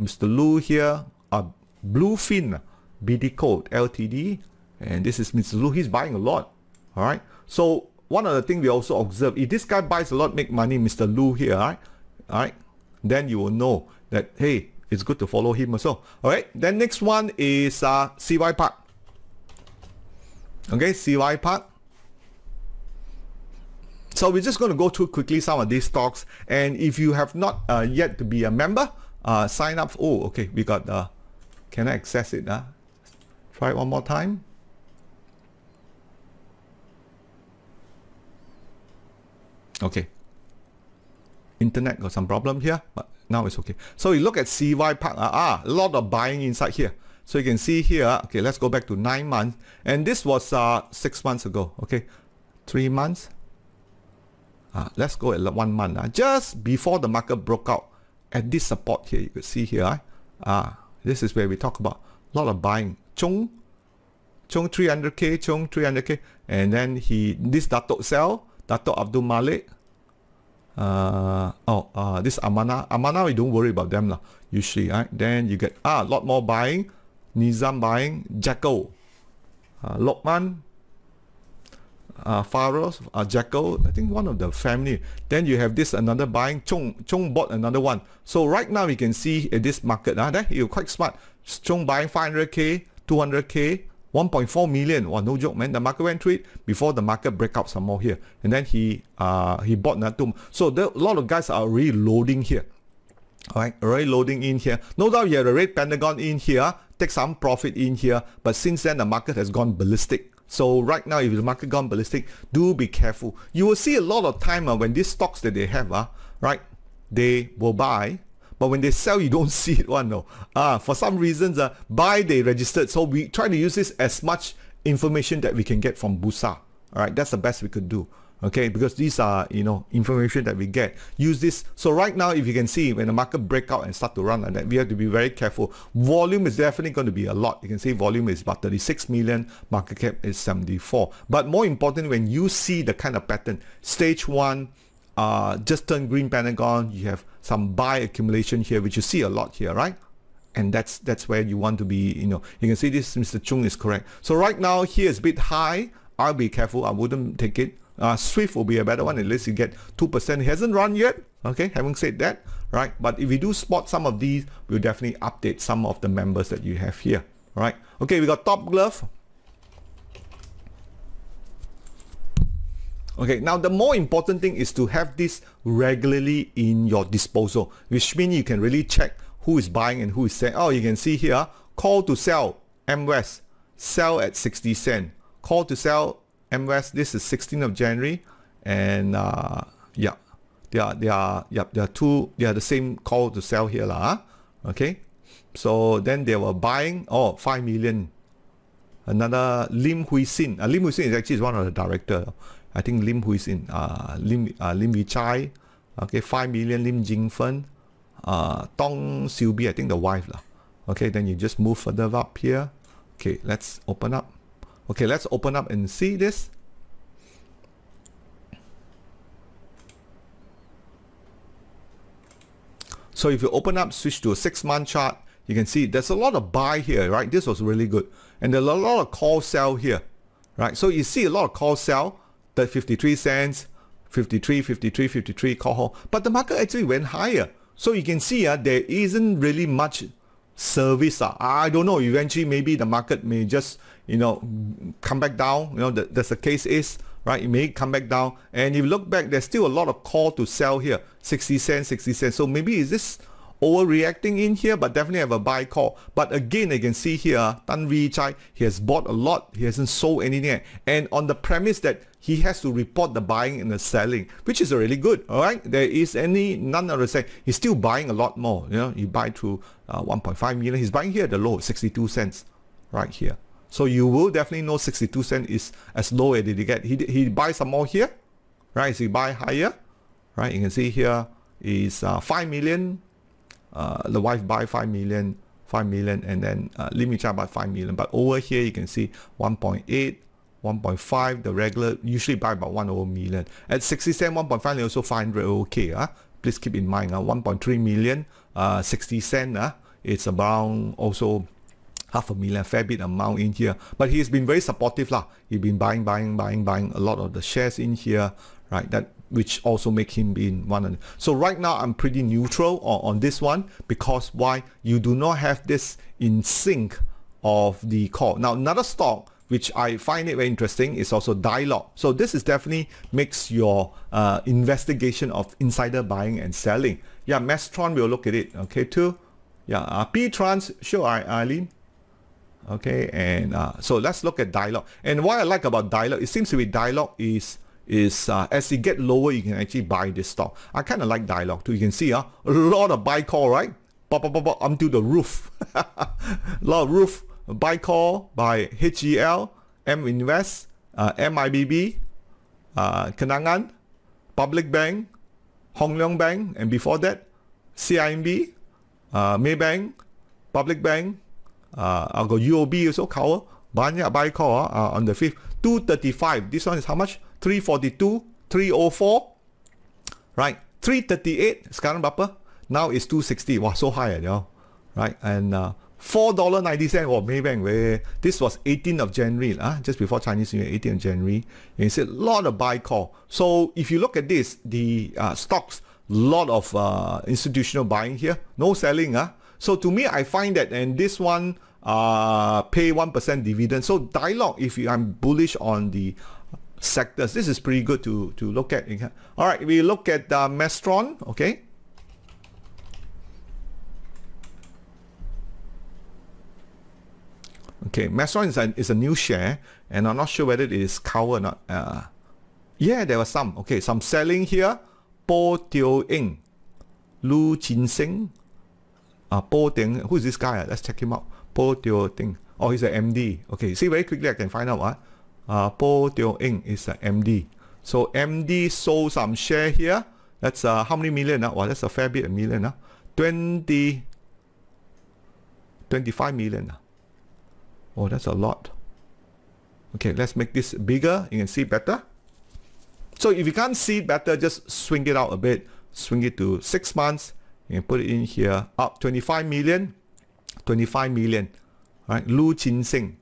Mr. Lu here, uh, Bluefin, BD code LTD, and this is Mr. Lu. He's buying a lot. All right. So one of the things we also observe, if this guy buys a lot, make money, Mr. Lu here, all right, all right, then you will know that, hey, it's good to follow him also. All right. Then next one is uh, CY Park. Okay, CY Park. So we're just going to go through quickly some of these stocks. And if you have not uh, yet to be a member, uh, sign up. Oh, okay. We got, uh, can I access it? Uh? Try it one more time. Okay. Internet got some problem here, but now it's okay. So you look at CY Park, uh, ah, a lot of buying inside here. So you can see here, okay, let's go back to nine months. And this was uh, six months ago, okay. Three months. Uh, let's go at one month. Uh, just before the market broke out at this support here, you could see here, uh, ah, this is where we talk about a lot of buying. Chung, Chung 300k, Chung 300k, and then he, this Datuk sell, Dato Abdul Malik. Uh, oh, uh, this Amana. Amana, we don't worry about them lah. Usually, right? Then you get ah, a lot more buying. Nizam buying. Jacko. Uh, Lokman. Uh, Faros, uh, Jacko, I think one of the family. Then you have this another buying. Chung, Chung bought another one. So right now we can see in this market, uh, that you're quite smart. Chung buying 500k, 200k, 1.4 million. Wow, no joke, man. The market went through it before the market break out some more here. And then he uh, he bought Natum. So a lot of guys are already loading here. All right, already loading in here. No doubt you have a red pentagon in here, take some profit in here. But since then, the market has gone ballistic. So right now, if the market gone ballistic, do be careful. You will see a lot of time uh, when these stocks that they have, uh, right, they will buy but when they sell, you don't see it one no. Ah, for some reasons, uh, buy they registered. So we try to use this as much information that we can get from Bursa. All right, that's the best we could do. Okay, because these are you know information that we get. Use this. So right now, if you can see when the market break out and start to run like that, we have to be very careful. Volume is definitely going to be a lot. You can see volume is about 36 million, market cap is 74. But more important, when you see the kind of pattern, stage one, uh, just turn green pentagon, you have some buy accumulation here, which you see a lot here, right? And that's that's where you want to be, you know, you can see this, Mr. Chung is correct. So right now here is a bit high. I'll be careful. I wouldn't take it. Uh, Swift will be a better one. At least you get 2%. It hasn't run yet. Okay, having said that, right? But if we do spot some of these, we'll definitely update some of the members that you have here, right? Okay, we got Top Glove. Okay, now the more important thing is to have this regularly in your disposal, which means you can really check who is buying and who is selling. Oh, you can see here, call to sell, MWest, sell at 60 cent. Call to sell, MWest, this is 16th of January. And uh, yeah, they are, they are, yeah, they are two, they are the same call to sell here. Lah, okay, so then they were buying, oh, 5 million. Another Lim Hui Sin. Uh, Lim Hui Sin is actually one of the director. I think Lim who is in uh, Lim uh, Lim Wee Chai, okay, five million Lim Jing Fen, uh, Tong Siu Bi, I think the wife lah. Okay, then you just move further up here. Okay, let's open up. Okay, let's open up and see this. So if you open up, switch to a six month chart, you can see there's a lot of buy here, right? This was really good. And there's a lot of call sell here, right? So you see a lot of call sell that 53 cents, 53, 53, 53 call But the market actually went higher. So you can see uh, there isn't really much service. Uh. I don't know. Eventually, maybe the market may just, you know, come back down. You know, that, that's the case is, right? It may come back down. And if you look back, there's still a lot of call to sell here. 60 cents, 60 cents. So maybe is this overreacting in here, but definitely have a buy call. But again, you can see here, Tan Wee Chai, he has bought a lot. He hasn't sold anything. And on the premise that he has to report the buying and the selling, which is really good. All right, there is any none of the same. He's still buying a lot more. You know, he buy to uh, 1.5 million. He's buying here at the low, 62 cents, right here. So you will definitely know 62 cents is as low as he get. He he buy some more here, right? So he buy higher, right? You can see here is uh, 5 million. Uh, the wife buy 5 million, 5 million, and then uh, Lim Wee Chai buy 5 million. But over here you can see 1.8. 1.5 the regular usually buy about 1 over million. At 60 cent 1.5 they also 500 okay uh. please keep in mind uh, 1.3 million uh, 60 cent uh, it's around also half a million fair bit amount in here. But he's been very supportive lah. He's been buying buying buying buying a lot of the shares in here right? That which also make him in one so right now i'm pretty neutral on, on this one because why? You do not have this in sync of the call. Now another stock which I find it very interesting, is also Dialog. So this is definitely makes your uh, investigation of insider buying and selling. Yeah, Mestron will look at it. Okay, too. Yeah, uh, P-Trans, sure, Eileen. Okay, and uh, so let's look at Dialog. And what I like about Dialog, it seems to be Dialog is is uh, as it get lower, you can actually buy this stock. I kind of like Dialog too. You can see uh, a lot of buy call, right? Pop, pop, pop, pop, onto the roof. a lot of roof buy call by HEL, M Invest, uh, MIBB, uh, Kenanga, Public Bank, Hong Leong Bank, and before that, CIMB, uh, Maybank, Public Bank, uh, I'll go UOB also cover. Banyak buy call uh, on the 5th. 235. This one is how much? 342, 304. Right. 338. Sekarang berapa? Now it's 260. Wow, so high, you know. Right. And uh, $4.90 or Maybank where this was 18th of January uh, just before Chinese New Year 18th of January and it's a lot of buy call so if you look at this the uh, stocks lot of uh, institutional buying here no selling uh. so to me I find that and this one uh, pay 1% dividend. So Dialog, if you, I'm bullish on the sectors, this is pretty good to, to look at. All right, we look at uh, Mestron, okay. Okay, Mestron is a, is a new share, and I'm not sure whether it is cow or not. Uh, yeah, there was some. Okay, some selling here. Po Teo Ing, Lu Chin Sing, uh, Po Ting. Who is this guy? Uh? Let's check him out. Po Teo Ting. Oh, he's an MD. Okay, see very quickly I can find out what. Uh, po Teo Ing is an MD. So MD sold some share here. That's uh, how many million? Uh? Well, that's a fair bit of million. Uh? 20, 25 million. Uh? Oh, that's a lot. Okay, let's make this bigger. You can see better. So if you can't see better, just swing it out a bit. Swing it to six months. You can put it in here. Up 25 million. 25 million. Right? Lu Chin Sing.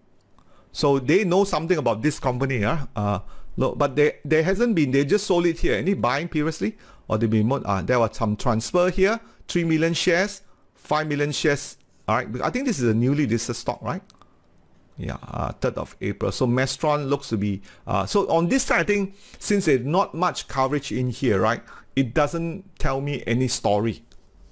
So they know something about this company. Huh? Uh, look, but they, there hasn't been, they just sold it here. Any buying previously? Or they been uh, there was some transfer here. 3 million shares. 5 million shares. All right. I think this is a newly listed stock, right? Yeah, uh, 3rd of April. So Mestron looks to be, uh, so on this side, I think since there's not much coverage in here, right, it doesn't tell me any story,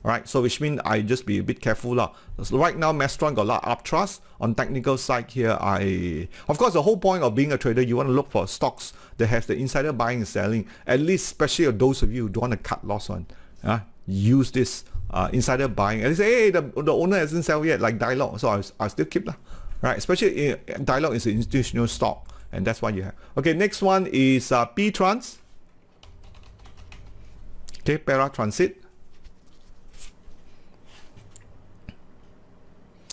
right? So which means I just be a bit careful. Lah. So right now, Mestron got a lot of trust On technical side here, I, of course, the whole point of being a trader, you want to look for stocks that has the insider buying and selling, at least especially those of you who don't want to cut loss on. Uh, use this uh, insider buying and say, hey, the, the owner hasn't sell yet, like Dialog. So I'll, I'll still keep. Lah right? Especially in, Dialog is an institutional stock, and that's why you have. Okay, next one is uh, P-Trans. Okay, Para Transit.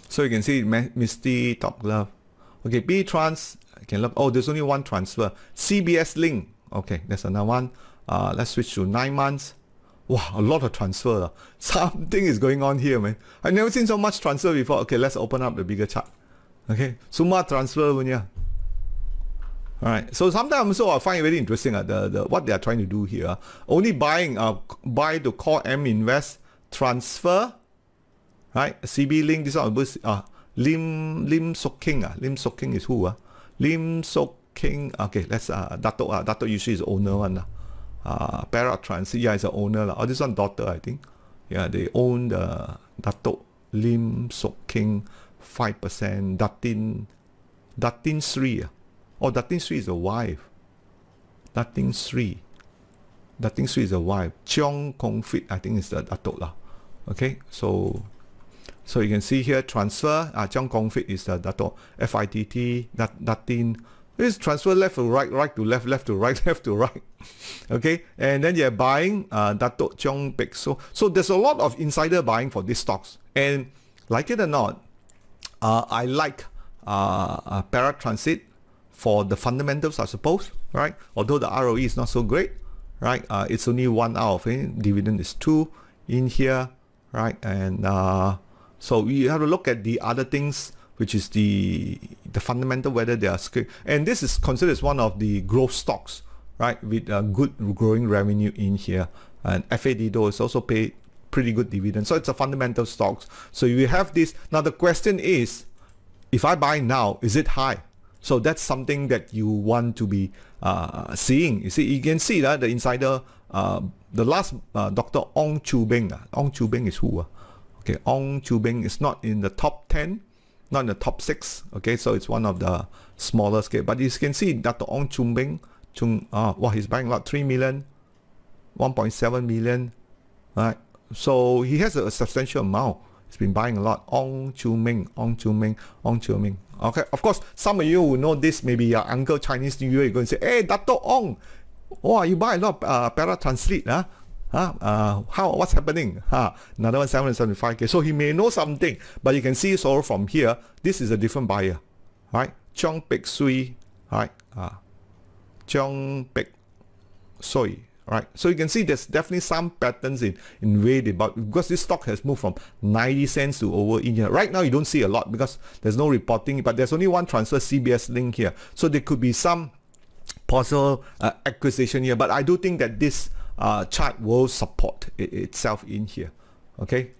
So you can see Misty Top Glove. Okay, B-Trans, can look. Oh, there's only one transfer. CBS Link. Okay, that's another one. Uh, let's switch to nine months. Wow, a lot of transfer. Something is going on here, man. I've never seen so much transfer before. Okay, let's open up the bigger chart. Okay, semua transfer punya. Alright, so sometimes so I find it very interesting uh, the, the what they are trying to do here. Only buying uh buy to call M invest transfer. Right? CB Link, this one was uh Lim Lim Sok King. Uh. Lim Sok King is who? Uh? Lim Sok King. Okay, let's uh Dato uh, Dato usually is owner one. Uh. Uh Para Transit, yeah, is the owner. Uh. Oh, this one daughter, I think. Yeah, they own the Dato Lim Sok King 5%, Datin, Datin Sri. Ah. Oh, Datin Sri is a wife. Datin Sri. Datin Sri is a wife. Cheong Kong Fitt, I think is the Datuk lah. Okay, so so you can see here transfer. Uh, Cheong Kong Fitt is the Datuk. FITT, Dat, Datin. Transfer left to right, right to left, left to right, left to right. okay, and then you're buying uh, Datuk Cheong Pek. So, so there's a lot of insider buying for these stocks. And like it or not, uh, I like uh, uh, paratransit for the fundamentals, I suppose, right? Although the ROE is not so great, right? Uh, it's only one out of it. Dividend is two in here, right? And uh, so we have to look at the other things, which is the the fundamental whether they are. And this is considered as one of the growth stocks, right? With a good growing revenue in here. And FADO is also paid pretty good dividend. So it's a fundamental stocks. So you have this. Now the question is, if I buy now, is it high? So that's something that you want to be uh, seeing. You see, you can see that the insider, uh, the last uh, Dr. Ong Chu Beng. Uh, Ong Chu Beng is who? Uh? Okay, Ong Chu Beng is not in the top 10, not in the top 6. Okay, so it's one of the smaller scale. But you can see Dr. Ong Chu Beng, Chung, uh, wow, he's buying about 3 million, 1.7 million, right? So he has a, a substantial amount. He's been buying a lot. Ong Chu Ming, Ong Chu Ming, Ong Chu Ming. Okay, of course, some of you will know this. Maybe your uncle Chinese New Year, you're going to say, "Hey, Dato Ong, oh, you buy a lot of uh, para translate, huh? Huh? Uh, how what's happening? Huh? Another one 775k. So he may know something, but you can see so from here, this is a different buyer, right? Chong Pek Sui, right? Uh, Chong Pek Sui, right? So you can see there's definitely some patterns in, in way they bought because this stock has moved from 90 cents to over in here. Right now you don't see a lot because there's no reporting, but there's only one transfer CBS link here. So there could be some possible uh, acquisition here, but I do think that this uh, chart will support it itself in here. Okay.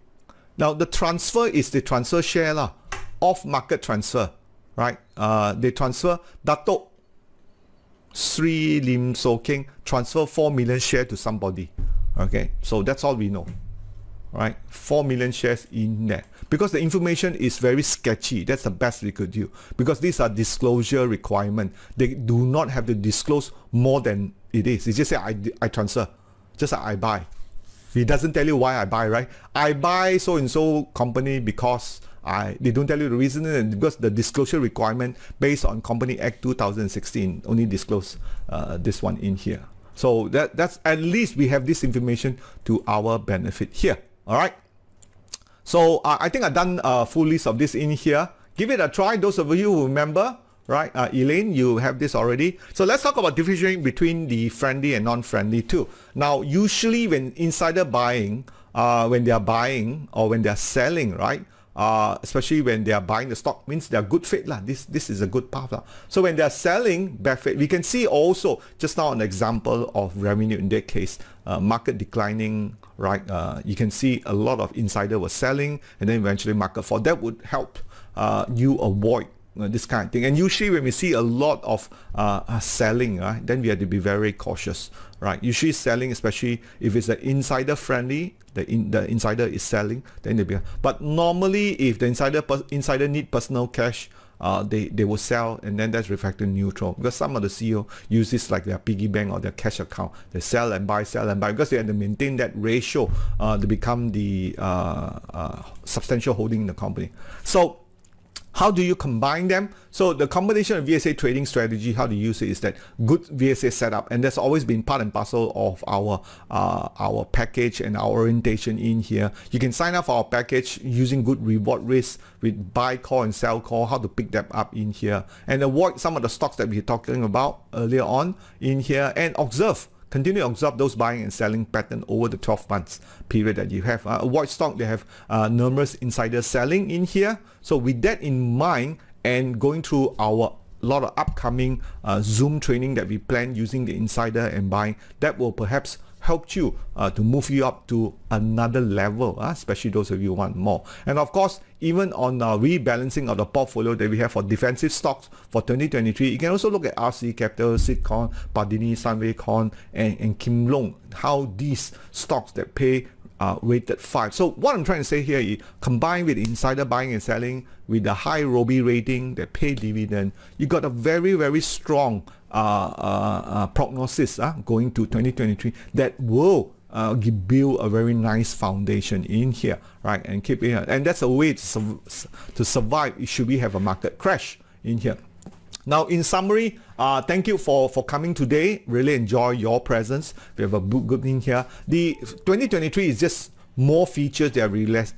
Now the transfer is the transfer share lah. off market transfer, right? Uh, they transfer Dato Sri Lim So King transfer 4 million share to somebody. Okay, so that's all we know. Right, 4 million shares in there. Because the information is very sketchy. That's the best we could do. Because these are disclosure requirement. They do not have to disclose more than it is. It's just say I, I transfer. Just like I buy. He doesn't tell you why I buy, right? I buy so and so company because I they don't tell you the reason because the disclosure requirement based on Company Act 2016 only disclose uh, this one in here. So that that's at least we have this information to our benefit here. All right. So uh, I think I've done a full list of this in here. Give it a try. Those of you who remember, right? Uh, Elaine, you have this already. So let's talk about differentiating between the friendly and non-friendly too. Now, usually when insider buying, uh, when they are buying or when they are selling, right? Uh, especially when they are buying the stock means they are good fit lah. This this is a good path lah. So when they are selling bad fit, we can see also just now an example of revenue in that case, uh, market declining, right? Uh, you can see a lot of insider was selling and then eventually market fall. That would help uh, you avoid uh, this kind of thing. And usually when we see a lot of uh, uh, selling, right, then we have to be very cautious, right? Usually selling, especially if it's an insider friendly, the in, the insider is selling, then they be. But normally, if the insider insider need personal cash, uh, they they will sell, and then that's reflected neutral because some of the CEO use this like their piggy bank or their cash account. They sell and buy, sell and buy because they have to maintain that ratio uh, to become the uh, uh substantial holding in the company. So how do you combine them? So the combination of VSA trading strategy, how to use it is that good VSA setup, and that's always been part and parcel of our uh, our package and our orientation in here. You can sign up for our package using good reward risk with buy call and sell call, how to pick them up in here, and avoid some of the stocks that we're talking about earlier on in here, and observe continue to observe those buying and selling pattern over the 12 months period that you have. Uh, avoid stock, they have uh, numerous insider selling in here. So with that in mind and going through our lot of upcoming uh, Zoom training that we plan using the insider and buying, that will perhaps helped you uh, to move you up to another level, uh, especially those of you who want more. And of course, even on uh, rebalancing of the portfolio that we have for defensive stocks for 2023, you can also look at RC Capital, Sitcon, Padini, Sunway and, and Kim Loong, how these stocks that pay uh, rated 5. So what I'm trying to say here is combined with insider buying and selling with the high Robie rating that pay dividend, you got a very, very strong uh, uh, uh, prognosis uh, going to 2023 that will uh, build a very nice foundation in here, right? And keep it, and that's a way to, su to survive should we have a market crash in here. Now, in summary, uh, thank you for, for coming today. Really enjoy your presence. We have a good thing here. The 2023 is just more features they are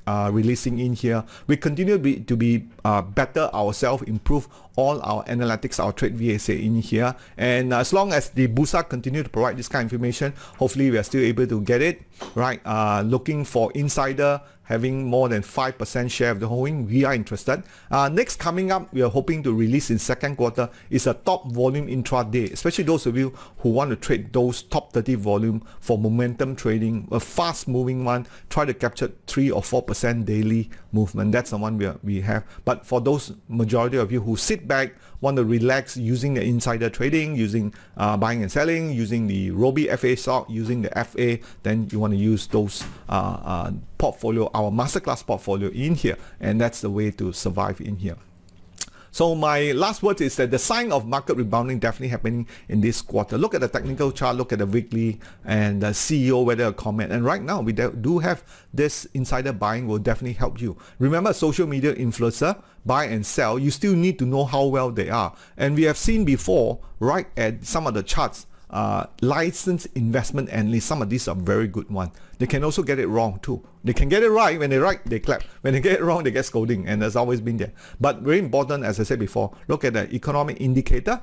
uh, releasing in here. We continue to be, to be uh, better ourselves, improve all our analytics, our trade VSA in here. And as long as the Bursa continue to provide this kind of information, hopefully we are still able to get it, right? Uh, looking for insider having more than 5% share of the holding, we are interested. Uh, next coming up, we are hoping to release in second quarter is a top volume intraday, especially those of you who want to trade those top 30 volume for momentum trading, a fast moving one, try to capture 3 or 4% daily movement. That's the one we, are, we have. But for those majority of you who sit back, want to relax using the insider trading, using uh, buying and selling, using the Robie FA stock, using the FA, then you want to use those uh, uh, portfolio, our masterclass portfolio in here. And that's the way to survive in here. So my last word is that the sign of market rebounding definitely happening in this quarter. Look at the technical chart, look at the weekly and the CEO whether a comment. And right now we do have this insider buying will definitely help you. Remember social media influencer, buy and sell, you still need to know how well they are. And we have seen before, right at some of the charts, uh, licensed investment analysts, some of these are very good ones. They can also get it wrong too. They can get it right. When they right, they clap. When they get it wrong, they get scolding. And that's always been there. But very important, as I said before, look at the economic indicator.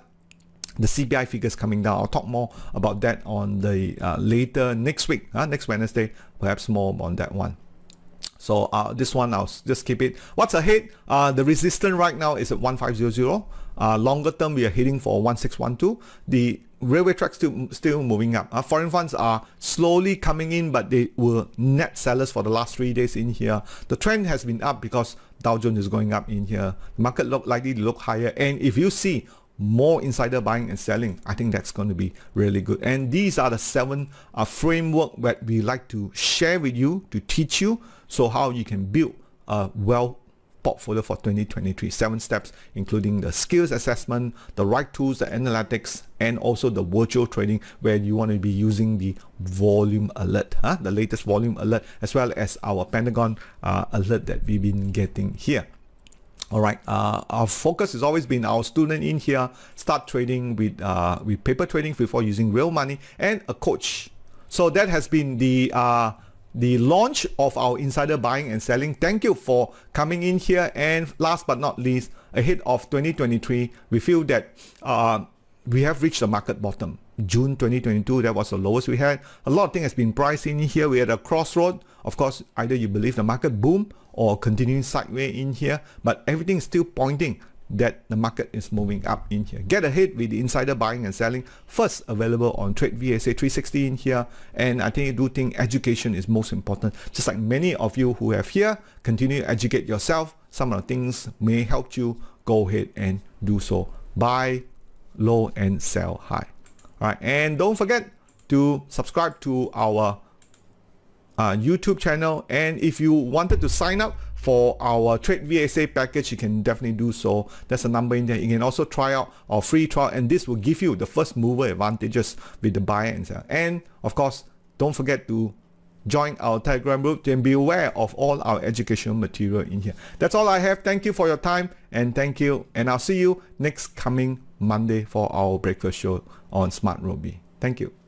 The CPI figures coming down. I'll talk more about that on the uh, later next week, uh, next Wednesday, perhaps more on that one. So uh, this one, I'll just keep it. What's ahead? Uh, the resistance right now is at 1500. Uh, longer term, we are heading for 1612. The railway tracks still still moving up. Uh, foreign funds are slowly coming in, but they were net sellers for the last three days in here. The trend has been up because Dow Jones is going up in here. The market look likely to look higher. And if you see more insider buying and selling, I think that's going to be really good. And these are the seven uh, framework that we like to share with you to teach you so how you can build a well portfolio for 2023. Seven steps, including the skills assessment, the right tools, the analytics, and also the virtual trading where you want to be using the volume alert, huh? the latest volume alert, as well as our Pentagon uh, alert that we've been getting here. All right, uh, our focus has always been our student in here start trading with uh, with paper trading before using real money and a coach. So that has been the uh, the launch of our insider buying and selling. Thank you for coming in here. And last but not least, ahead of 2023, we feel that uh, we have reached the market bottom. June 2022, that was the lowest we had. A lot of things has been priced in here. We had a crossroad. Of course, either you believe the market boom or continuing sideways in here, but everything is still pointing that the market is moving up in here. Get ahead with the insider buying and selling. First available on Trade VSA 360 in here. And I think I do think education is most important. Just like many of you who have here, continue to educate yourself. Some of the things may help you. Go ahead and do so. Buy low and sell high. All right. And don't forget to subscribe to our uh, YouTube channel. And if you wanted to sign up for our Trade VSA package, you can definitely do so. There's a number in there. You can also try out our free trial and this will give you the first mover advantages with the buy and sell. And of course, don't forget to join our Telegram group and be aware of all our educational material in here. That's all I have. Thank you for your time and thank you. And I'll see you next coming Monday for our breakfast show on Smart Robie. Thank you.